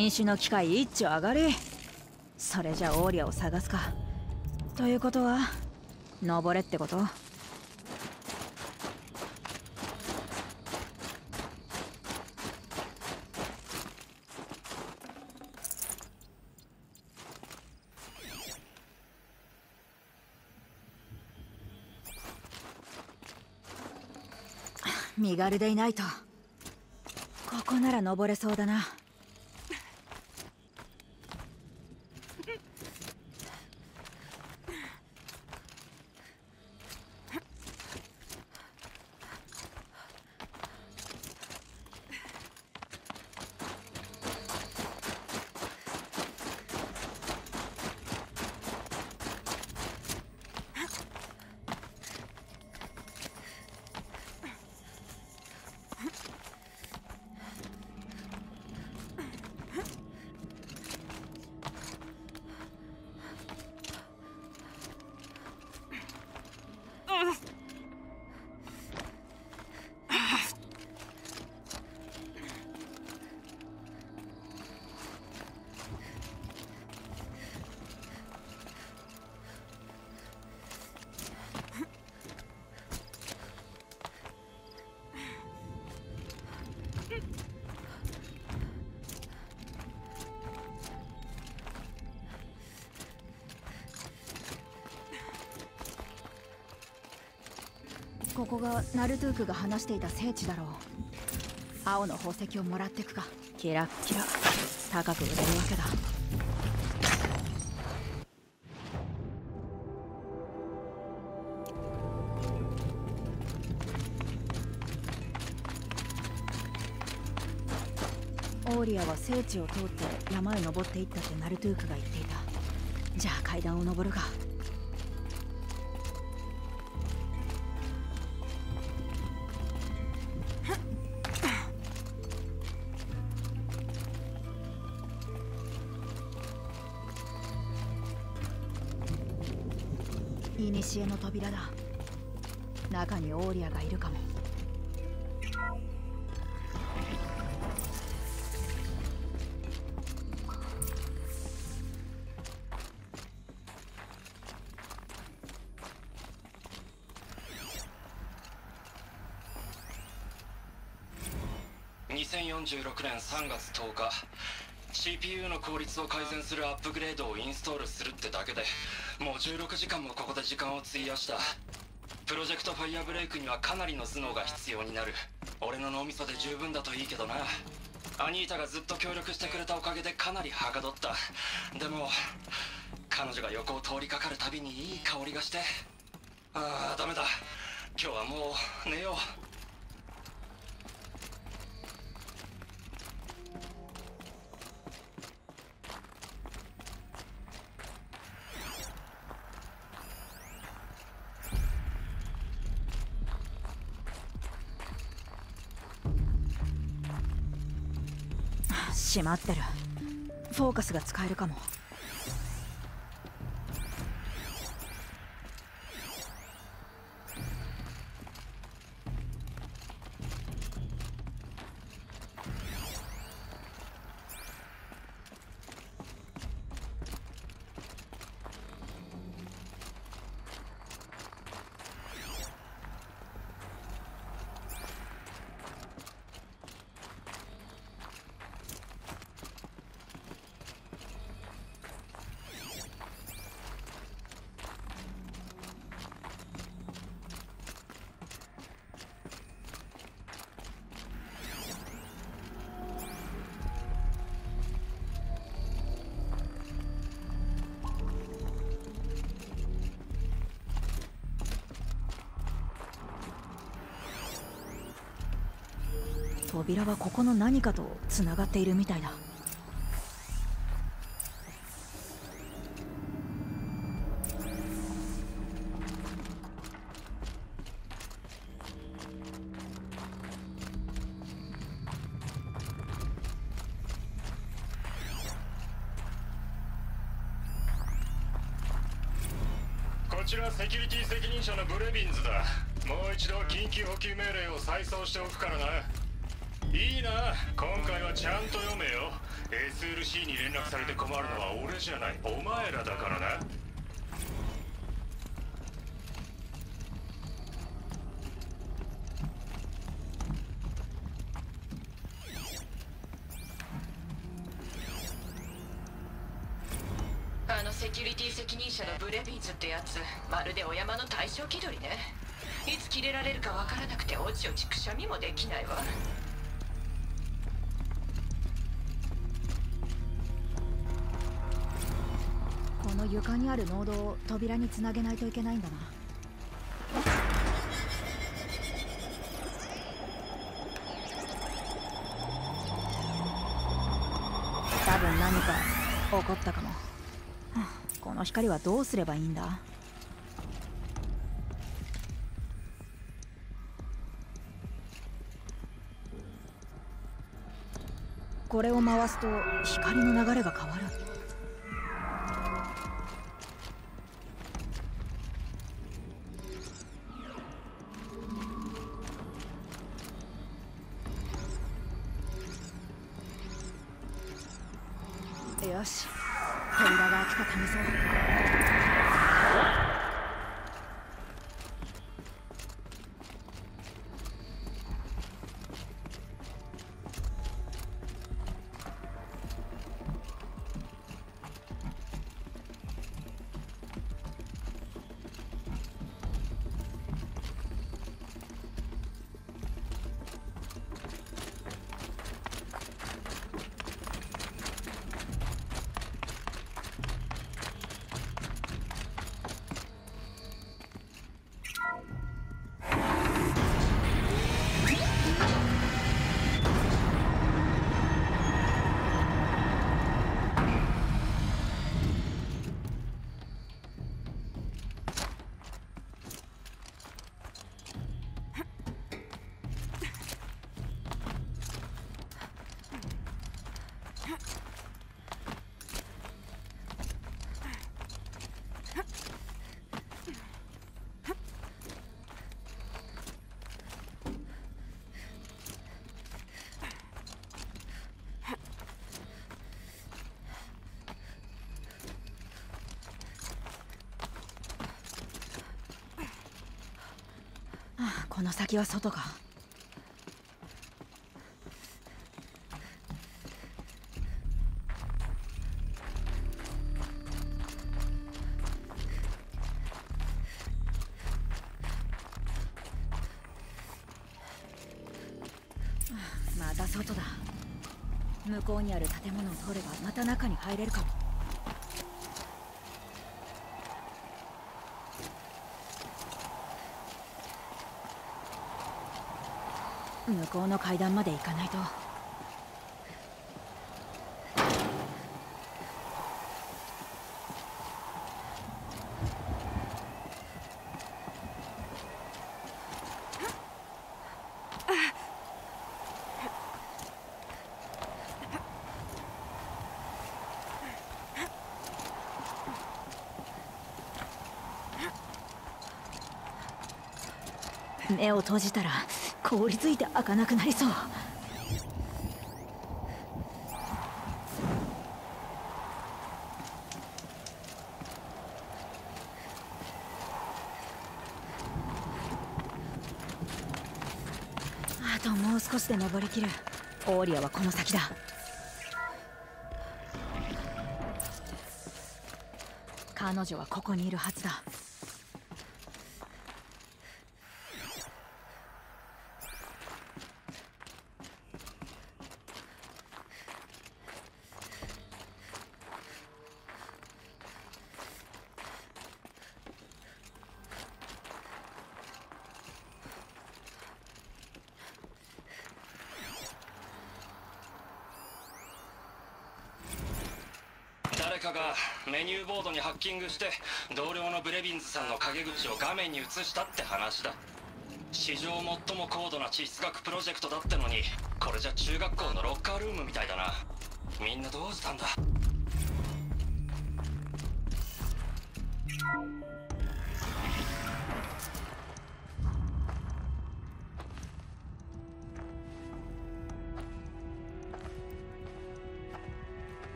[SPEAKER 1] 飲酒の機会一丁上がりそれじゃオーリアを探すか。ということは登れってこと？身軽でいないと。ここなら登れそうだな。がナルトゥークが話していた聖地だろう。青の宝石をもらってくか。キラッキラ。高く売れるわけだ。オーリアは聖地を通って山へ登っていったってナルトゥークが言っていた。じゃあ階段を登るか古の扉だ。中にオーリアがいるかも。
[SPEAKER 15] 2046年3月10日 CPU の効率を改善するアップグレードをインストールするってだけでもう16時間もここで時間を費やした。プロジェクトファイアブレイクにはかなりの頭脳が必要になる。俺の脳みそで十分だといいけどな。アニータがずっと協力してくれたおかげでかなりはかどった。でも彼女が横を通りかかるたびにいい香りがして。ああダメだ。今日はもう寝よう。
[SPEAKER 1] 閉まってる。フォーカスが使えるかも。扉はここの何かとつながっているみたいだ。
[SPEAKER 16] こちらセキュリティ責任者のブレビンズだ。もう一度緊急補給命令を再送しておくからな。じゃない。お前らだからな
[SPEAKER 17] あのセキュリティ責任者のブレビンズってやつまるでお山の大正気取りね。いつ切れられるかわからなくておちおちくしゃみもできないわ。
[SPEAKER 1] 床にあるノードを扉につなげないといけないんだな。多分何か起こったかも。この光はどうすればいいんだ？これを回すと光の流れが変わる。は外か。また外だ。向こうにある建物を通ればまた中に入れるかも。向こうの階段まで行かないと。目を閉じたら凍りついて開かなくなりそう。あともう少しで登りきる。オーリアはこの先だ。彼女はここにいるはずだ
[SPEAKER 15] 誰かがメニューボードにハッキングして同僚のブレビンズさんの陰口を画面に映したって話だ。史上最も高度な地質学プロジェクトだったのにこれじゃ中学校のロッカールームみたいだな。みんなどうしたんだ？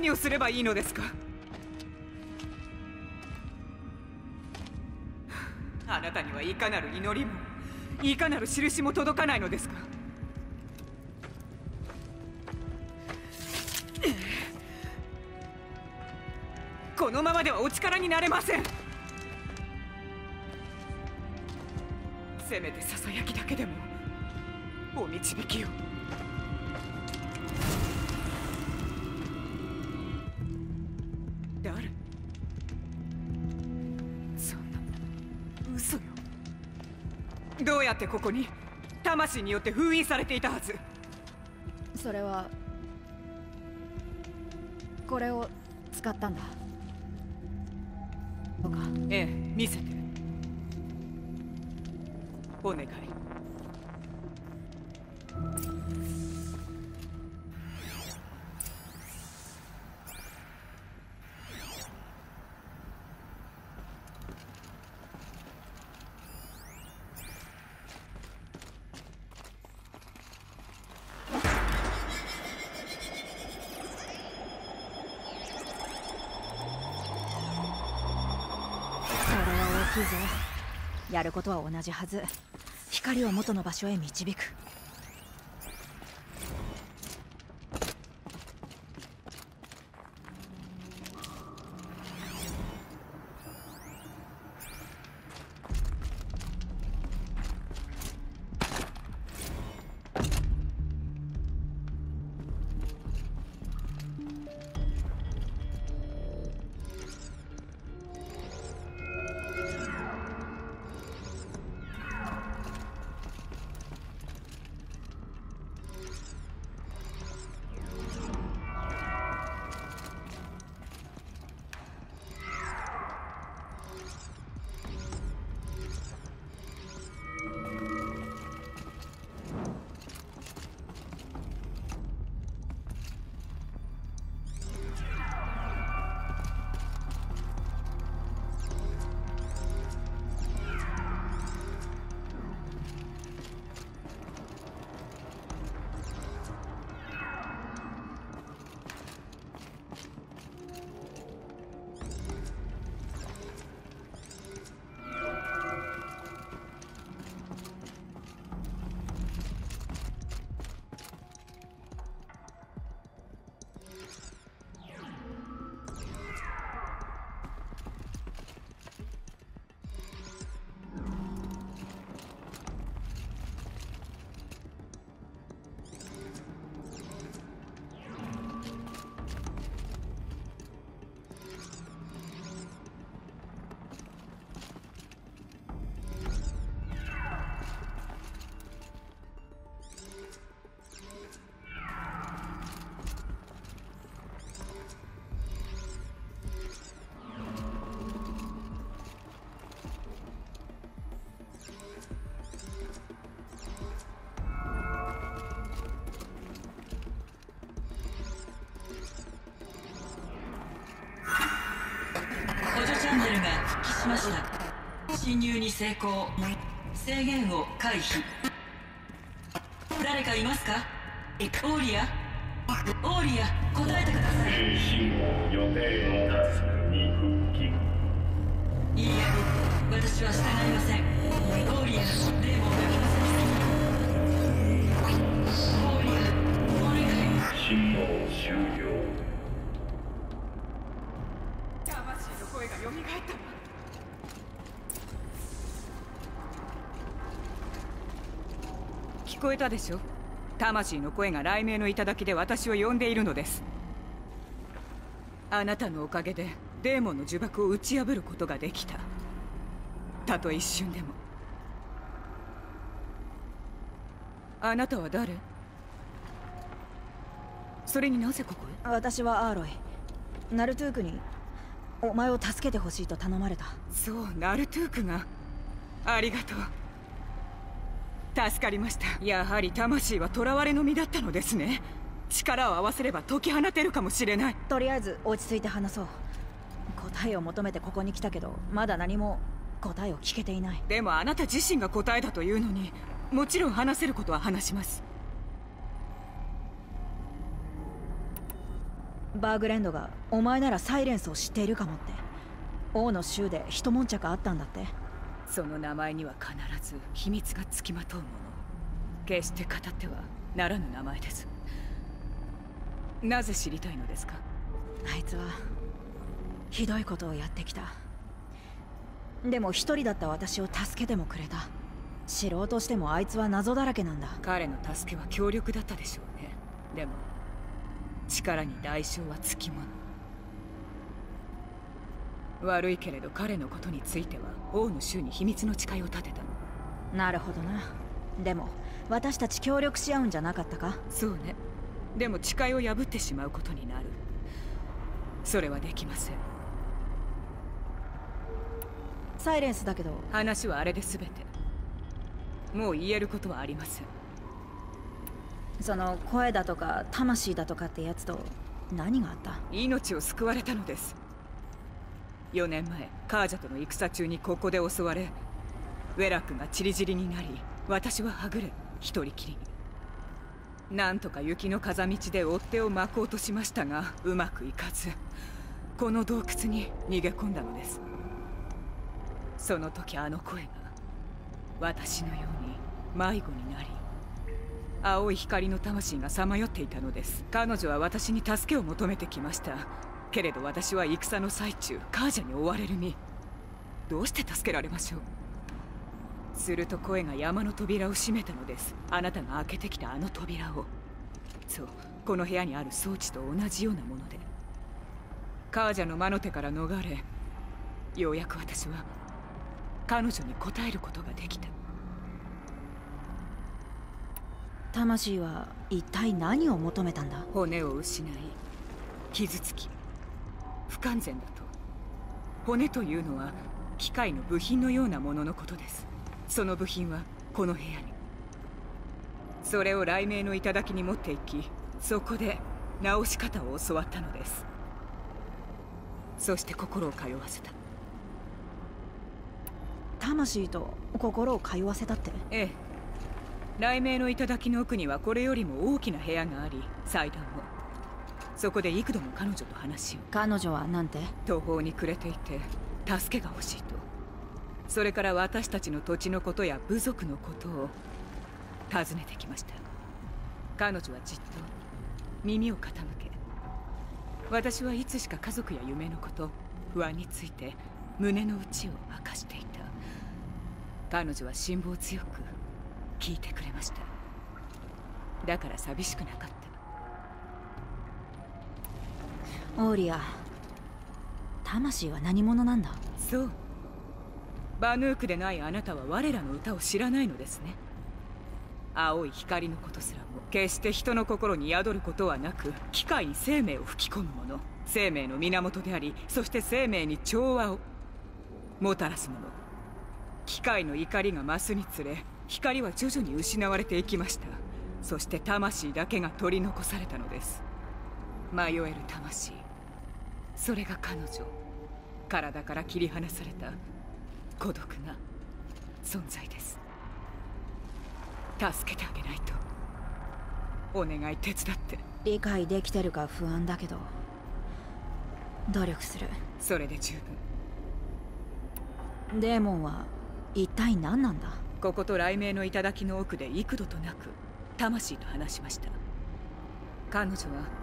[SPEAKER 18] 何をすればいいのですか？あなたにはいかなる祈りもいかなる印も届かないのですか？このままではお力になれません。せめてささやきだけでもお導きを。ってここに魂によって封印されていたはず。
[SPEAKER 1] それはこれを使ったんだ。
[SPEAKER 18] とか。ええ見せて。お願い
[SPEAKER 1] ることは同じはず。光を元の場所へ導く。
[SPEAKER 3] ャンネルが復帰しました。侵入に成功。制限を回避。誰かいますか？オーリア？オーリア答えてください。
[SPEAKER 16] 予定のタスクに復帰。
[SPEAKER 3] いいえ私は従いませんオーリアデーモンが来ません。オーリアお願い
[SPEAKER 16] 信号終了
[SPEAKER 18] 魂の声が蘇ったわ聞こえたでしょ？魂の声が雷鳴の頂で私を呼んでいるのです。あなたのおかげでデーモンの呪縛を打ち破ることができた。たとえ一瞬でも。あなたは誰？それになぜここへ？
[SPEAKER 1] 私はアーロイ。ナルトゥークにお前を助けてほしいと頼まれた。
[SPEAKER 18] そうナルトゥークが。ありがとう助かりました。やはり魂は囚われの身だったのですね。力を合わせれば解き放てるかもしれない。
[SPEAKER 1] とりあえず落ち着いて話そう。答答えを求めてここに来たけどまだ何も答えを聞けていない。
[SPEAKER 18] でもあなた自身が答えだというのにもちろん話せることは話します。
[SPEAKER 1] バーグレンドがお前ならサイレンスを知っているかもって。王の州で一悶着あったんだって
[SPEAKER 18] その名前には必ず秘密がつきまとうもの。決して語ってはならぬ名前です。なぜ知りたいのですか？
[SPEAKER 1] あいつはひどいことをやってきた。でも一人だった私を助けてもくれた。知ろうとしてもあいつは謎だらけなんだ。
[SPEAKER 18] 彼の助けは強力だったでしょうね。でも力に代償はつきもの悪いけれど彼のことについては王の州に秘密の誓いを立てた
[SPEAKER 1] の。なるほどな。でも私たち協力し合うんじゃなかったか？
[SPEAKER 18] そうね。でも誓いを破ってしまうことになる。それはできません。
[SPEAKER 1] サイレンスだけど。
[SPEAKER 18] 話はあれで全て。もう言えることはありません。
[SPEAKER 1] その声だとか魂だとかってやつと何があった？
[SPEAKER 18] 命を救われたのです4年前カージャとの戦中にここで襲われウェラックがチリジリになり私ははぐれ一人きり。になんとか雪の風道で追っ手を巻こうとしましたがうまくいかずこの洞窟に逃げ込んだのです。その時あの声が私のように迷子になり青い光の魂がさまよっていたのです。彼女は私に助けを求めてきました。けれど私は戦の最中カージャに追われる身。どうして助けられましょう？すると声が山の扉を閉めたのです。あなたが開けてきたあの扉を。そうこの部屋にある装置と同じようなもので。カージャの魔の手から逃れようやく私は彼女に答えることができた。
[SPEAKER 1] 魂は一体何を求めたんだ？
[SPEAKER 18] 骨を失い傷つき不完全だと。骨というのは機械の部品のようなもののことです。その部品はこの部屋に。それを雷鳴の頂に持っていきそこで直し方を教わったのです。そして心を通わせた。
[SPEAKER 1] 魂と心を通わせたって？
[SPEAKER 18] ええ。雷鳴の頂の奥にはこれよりも大きな部屋があり祭壇もそこで幾度も彼女と話を。
[SPEAKER 1] 彼女は何て？
[SPEAKER 18] 途方に暮れていて助けが欲しいと。それから私たちの土地のことや部族のことを尋ねてきました。彼女はじっと耳を傾け私はいつしか家族や夢のこと不安について胸の内を明かしていた。彼女は辛抱強く聞いてくれました。だから寂しくなか
[SPEAKER 1] ったオーリア魂は何者なんだ？
[SPEAKER 18] そう。バヌークでないあなたは我らの歌を知らないのですね。青い光のことすらも決して人の心に宿ることはなく機械に生命を吹き込むもの。生命の源でありそして生命に調和をもたらすもの。機械の怒りが増すにつれ光は徐々に失われていきました。そして魂だけが取り残されたのです。迷える魂。それが彼女。体から切り離された。孤独な。存在です。助けてあげないと。お願い手伝って。
[SPEAKER 1] 理解できてるか不安だけど。努力する。
[SPEAKER 18] それで十
[SPEAKER 1] 分。デーモンは一体何なんだ？
[SPEAKER 18] ここと雷鳴の頂の奥で幾度となく魂と話しました。彼女は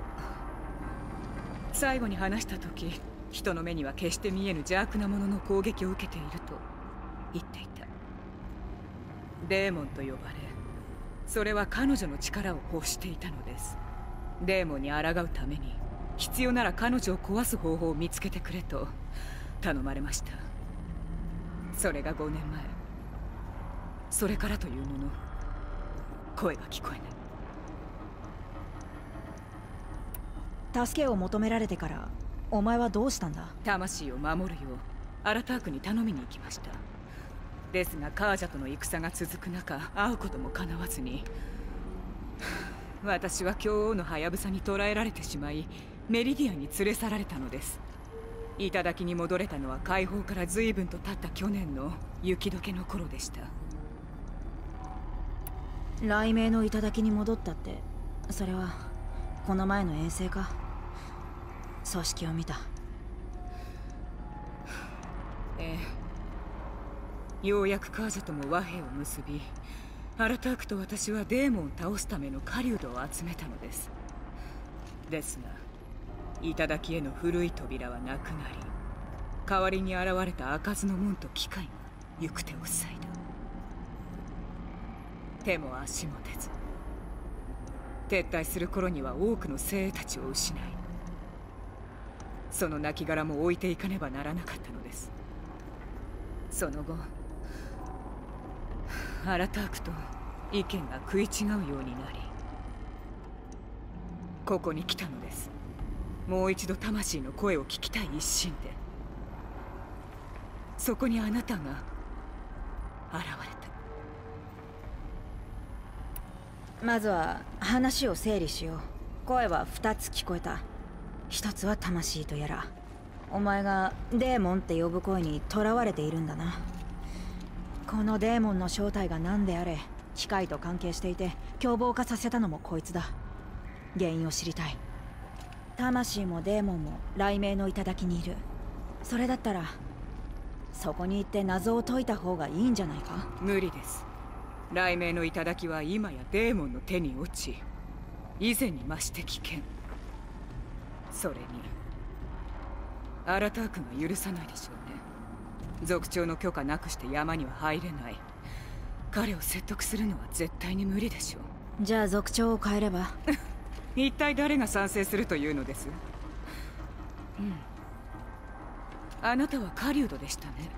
[SPEAKER 18] 最後に話した時人の目には決して見えぬ邪悪なものの攻撃を受けていると言っていた。デーモンと呼ばれそれは彼女の力を欲していたのです。デーモンに抗うために必要なら彼女を壊す方法を見つけてくれと頼まれました。それが5年前。それからというもの声が聞こえ
[SPEAKER 1] ない。助けを求められてからお前はどうしたんだ？
[SPEAKER 18] 魂を守るようアラタークに頼みに行きました。ですがカージャとの戦が続く中会うことも叶わずに私は京王のハヤブサに捕らえられてしまいメリディアに連れ去られたのです。頂に戻れたのは解放から随分と経った去年の雪解けの頃でした。
[SPEAKER 1] 雷鳴の頂に戻ったってそれはこの前の遠征か。組織を見た。
[SPEAKER 18] ええ。ようやくカージャとも和平を結びアラタークと私はデーモンを倒すための狩人を集めたのです。ですが頂への古い扉はなくなり代わりに現れた開かずの門と機械が行く手を塞いだ。手も足も出ず。撤退する頃には多くの精鋭たちを失いその亡骸も置いていかねばならなかったのです。その後アラタークと意見が食い違うようになりここに来たのです。もう一度魂の声を聞きたい一心でそこにあなたが現れ
[SPEAKER 1] た。まずは話を整理しよう。声は2つ聞こえた。一つは魂とやら。お前がデーモンって呼ぶ声に囚われているんだな。このデーモンの正体が何であれ機械と関係していて凶暴化させたのもこいつだ。原因を知りたい。魂もデーモンも雷鳴の頂にいる。それだったらそこに行って謎を解いた方がいいんじゃないか？
[SPEAKER 18] 無理です。雷鳴の頂は今やデーモンの手に落ち以前に増して危険。それにアラタークが許さないでしょうね。族長の許可なくして山には入れない。彼を説得するのは絶対に無理でしょ
[SPEAKER 1] う。じゃあ族長を変えれば？
[SPEAKER 18] 一体誰が賛成するというのです？うん。あなたは狩人でしたね。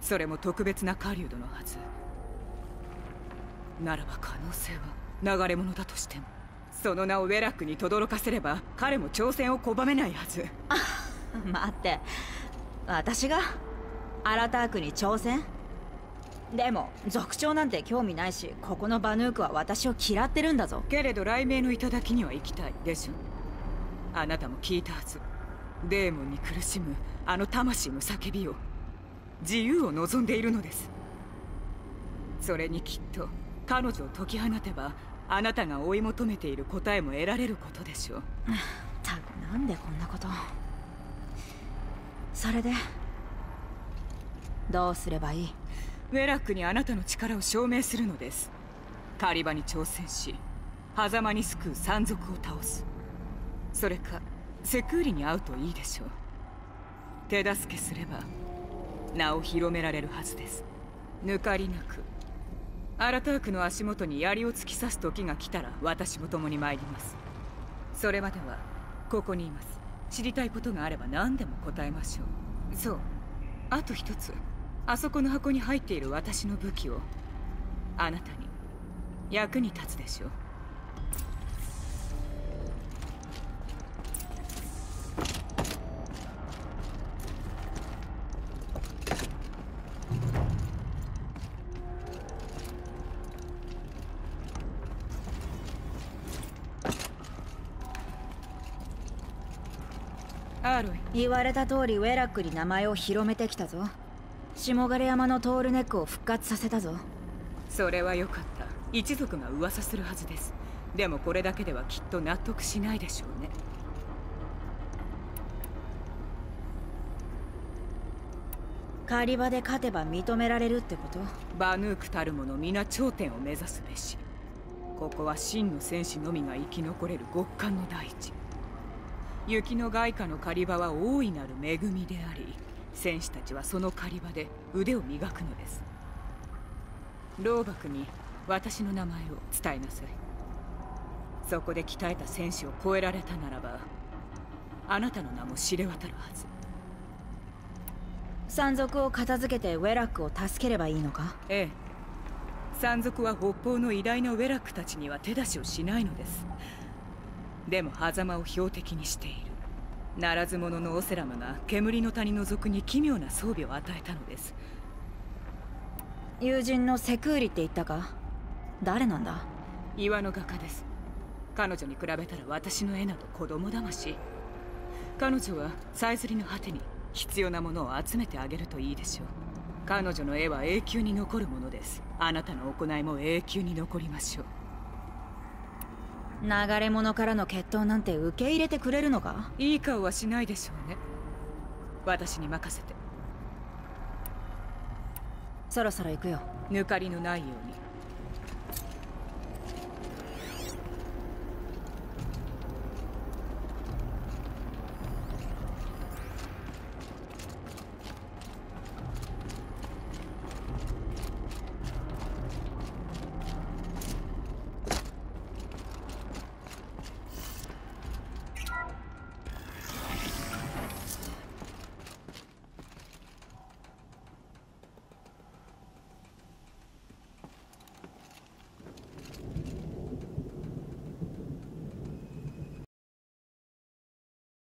[SPEAKER 18] それも特別な狩人のはずならば可能性は流れ者だとしてもその名をウェラックに轟かせれば彼も挑戦を拒めないはず。
[SPEAKER 1] あ待って。私が？アラタークに挑戦？でも族長なんて興味ないしここのバヌークは私を嫌ってるんだぞ。
[SPEAKER 18] けれど雷鳴の頂には行きたいでしょ。あなたも聞いたはず。デーモンに苦しむあの魂の叫びを自由を望んでいるのです。それにきっと彼女を解き放てばあなたが追い求めている答えも得られることでしょう。
[SPEAKER 1] たくなんでこんなこと。それでどうすればいい？
[SPEAKER 18] ウェラックにあなたの力を証明するのです。狩り場に挑戦し狭間に救う山賊を倒す。それかセクーリに会うといいでしょう。手助けすれば名を広められるはずです。抜かりなくアラタークの足元に槍を突き刺す時が来たら私も共に参りますそれまではここにいます知りたいことがあれば何でも答えましょうそうあと一つあそこの箱に入っている。私の武器をあなたに役に立つでしょう
[SPEAKER 1] 言われた通りウェラックに名前を広めてきたぞ。下枯山のトールネックを復活させたぞ。
[SPEAKER 18] それはよかった。一族が噂するはずです。でもこれだけではきっと納得しないでしょうね。
[SPEAKER 1] 狩り場で勝てば認められるってこと？
[SPEAKER 18] バヌークたる者皆頂点を目指すべし。ここは真の戦士のみが生き残れる極寒の大地雪の外貨の狩り場は大いなる恵みであり戦士たちはその狩り場で腕を磨くのです。老幕に私の名前を伝えなさい。そこで鍛えた戦士を超えられたならばあなたの名も知れ渡るはず。
[SPEAKER 1] 山賊を片付けてウェラックを助ければいいのか？
[SPEAKER 18] ええ。山賊は北方の偉大なウェラックたちには手出しをしないのですでも狭間を標的にしている。ならず者のオセラムが煙の谷の族に奇妙な装備を与えたのです。
[SPEAKER 1] 友人のセクーリって言ったか？誰なんだ？
[SPEAKER 18] 岩の画家です。彼女に比べたら私の絵など子供騙し。彼女はさえずりの果てに必要なものを集めてあげるといいでしょう。彼女の絵は永久に残るものです。あなたの行いも永久に残りましょう
[SPEAKER 1] 流れ者からの決闘なんて受け入れてくれるのか？
[SPEAKER 18] いい顔はしないでしょうね。私に任せて。
[SPEAKER 1] そろそろ行くよ。
[SPEAKER 18] 抜かりのないように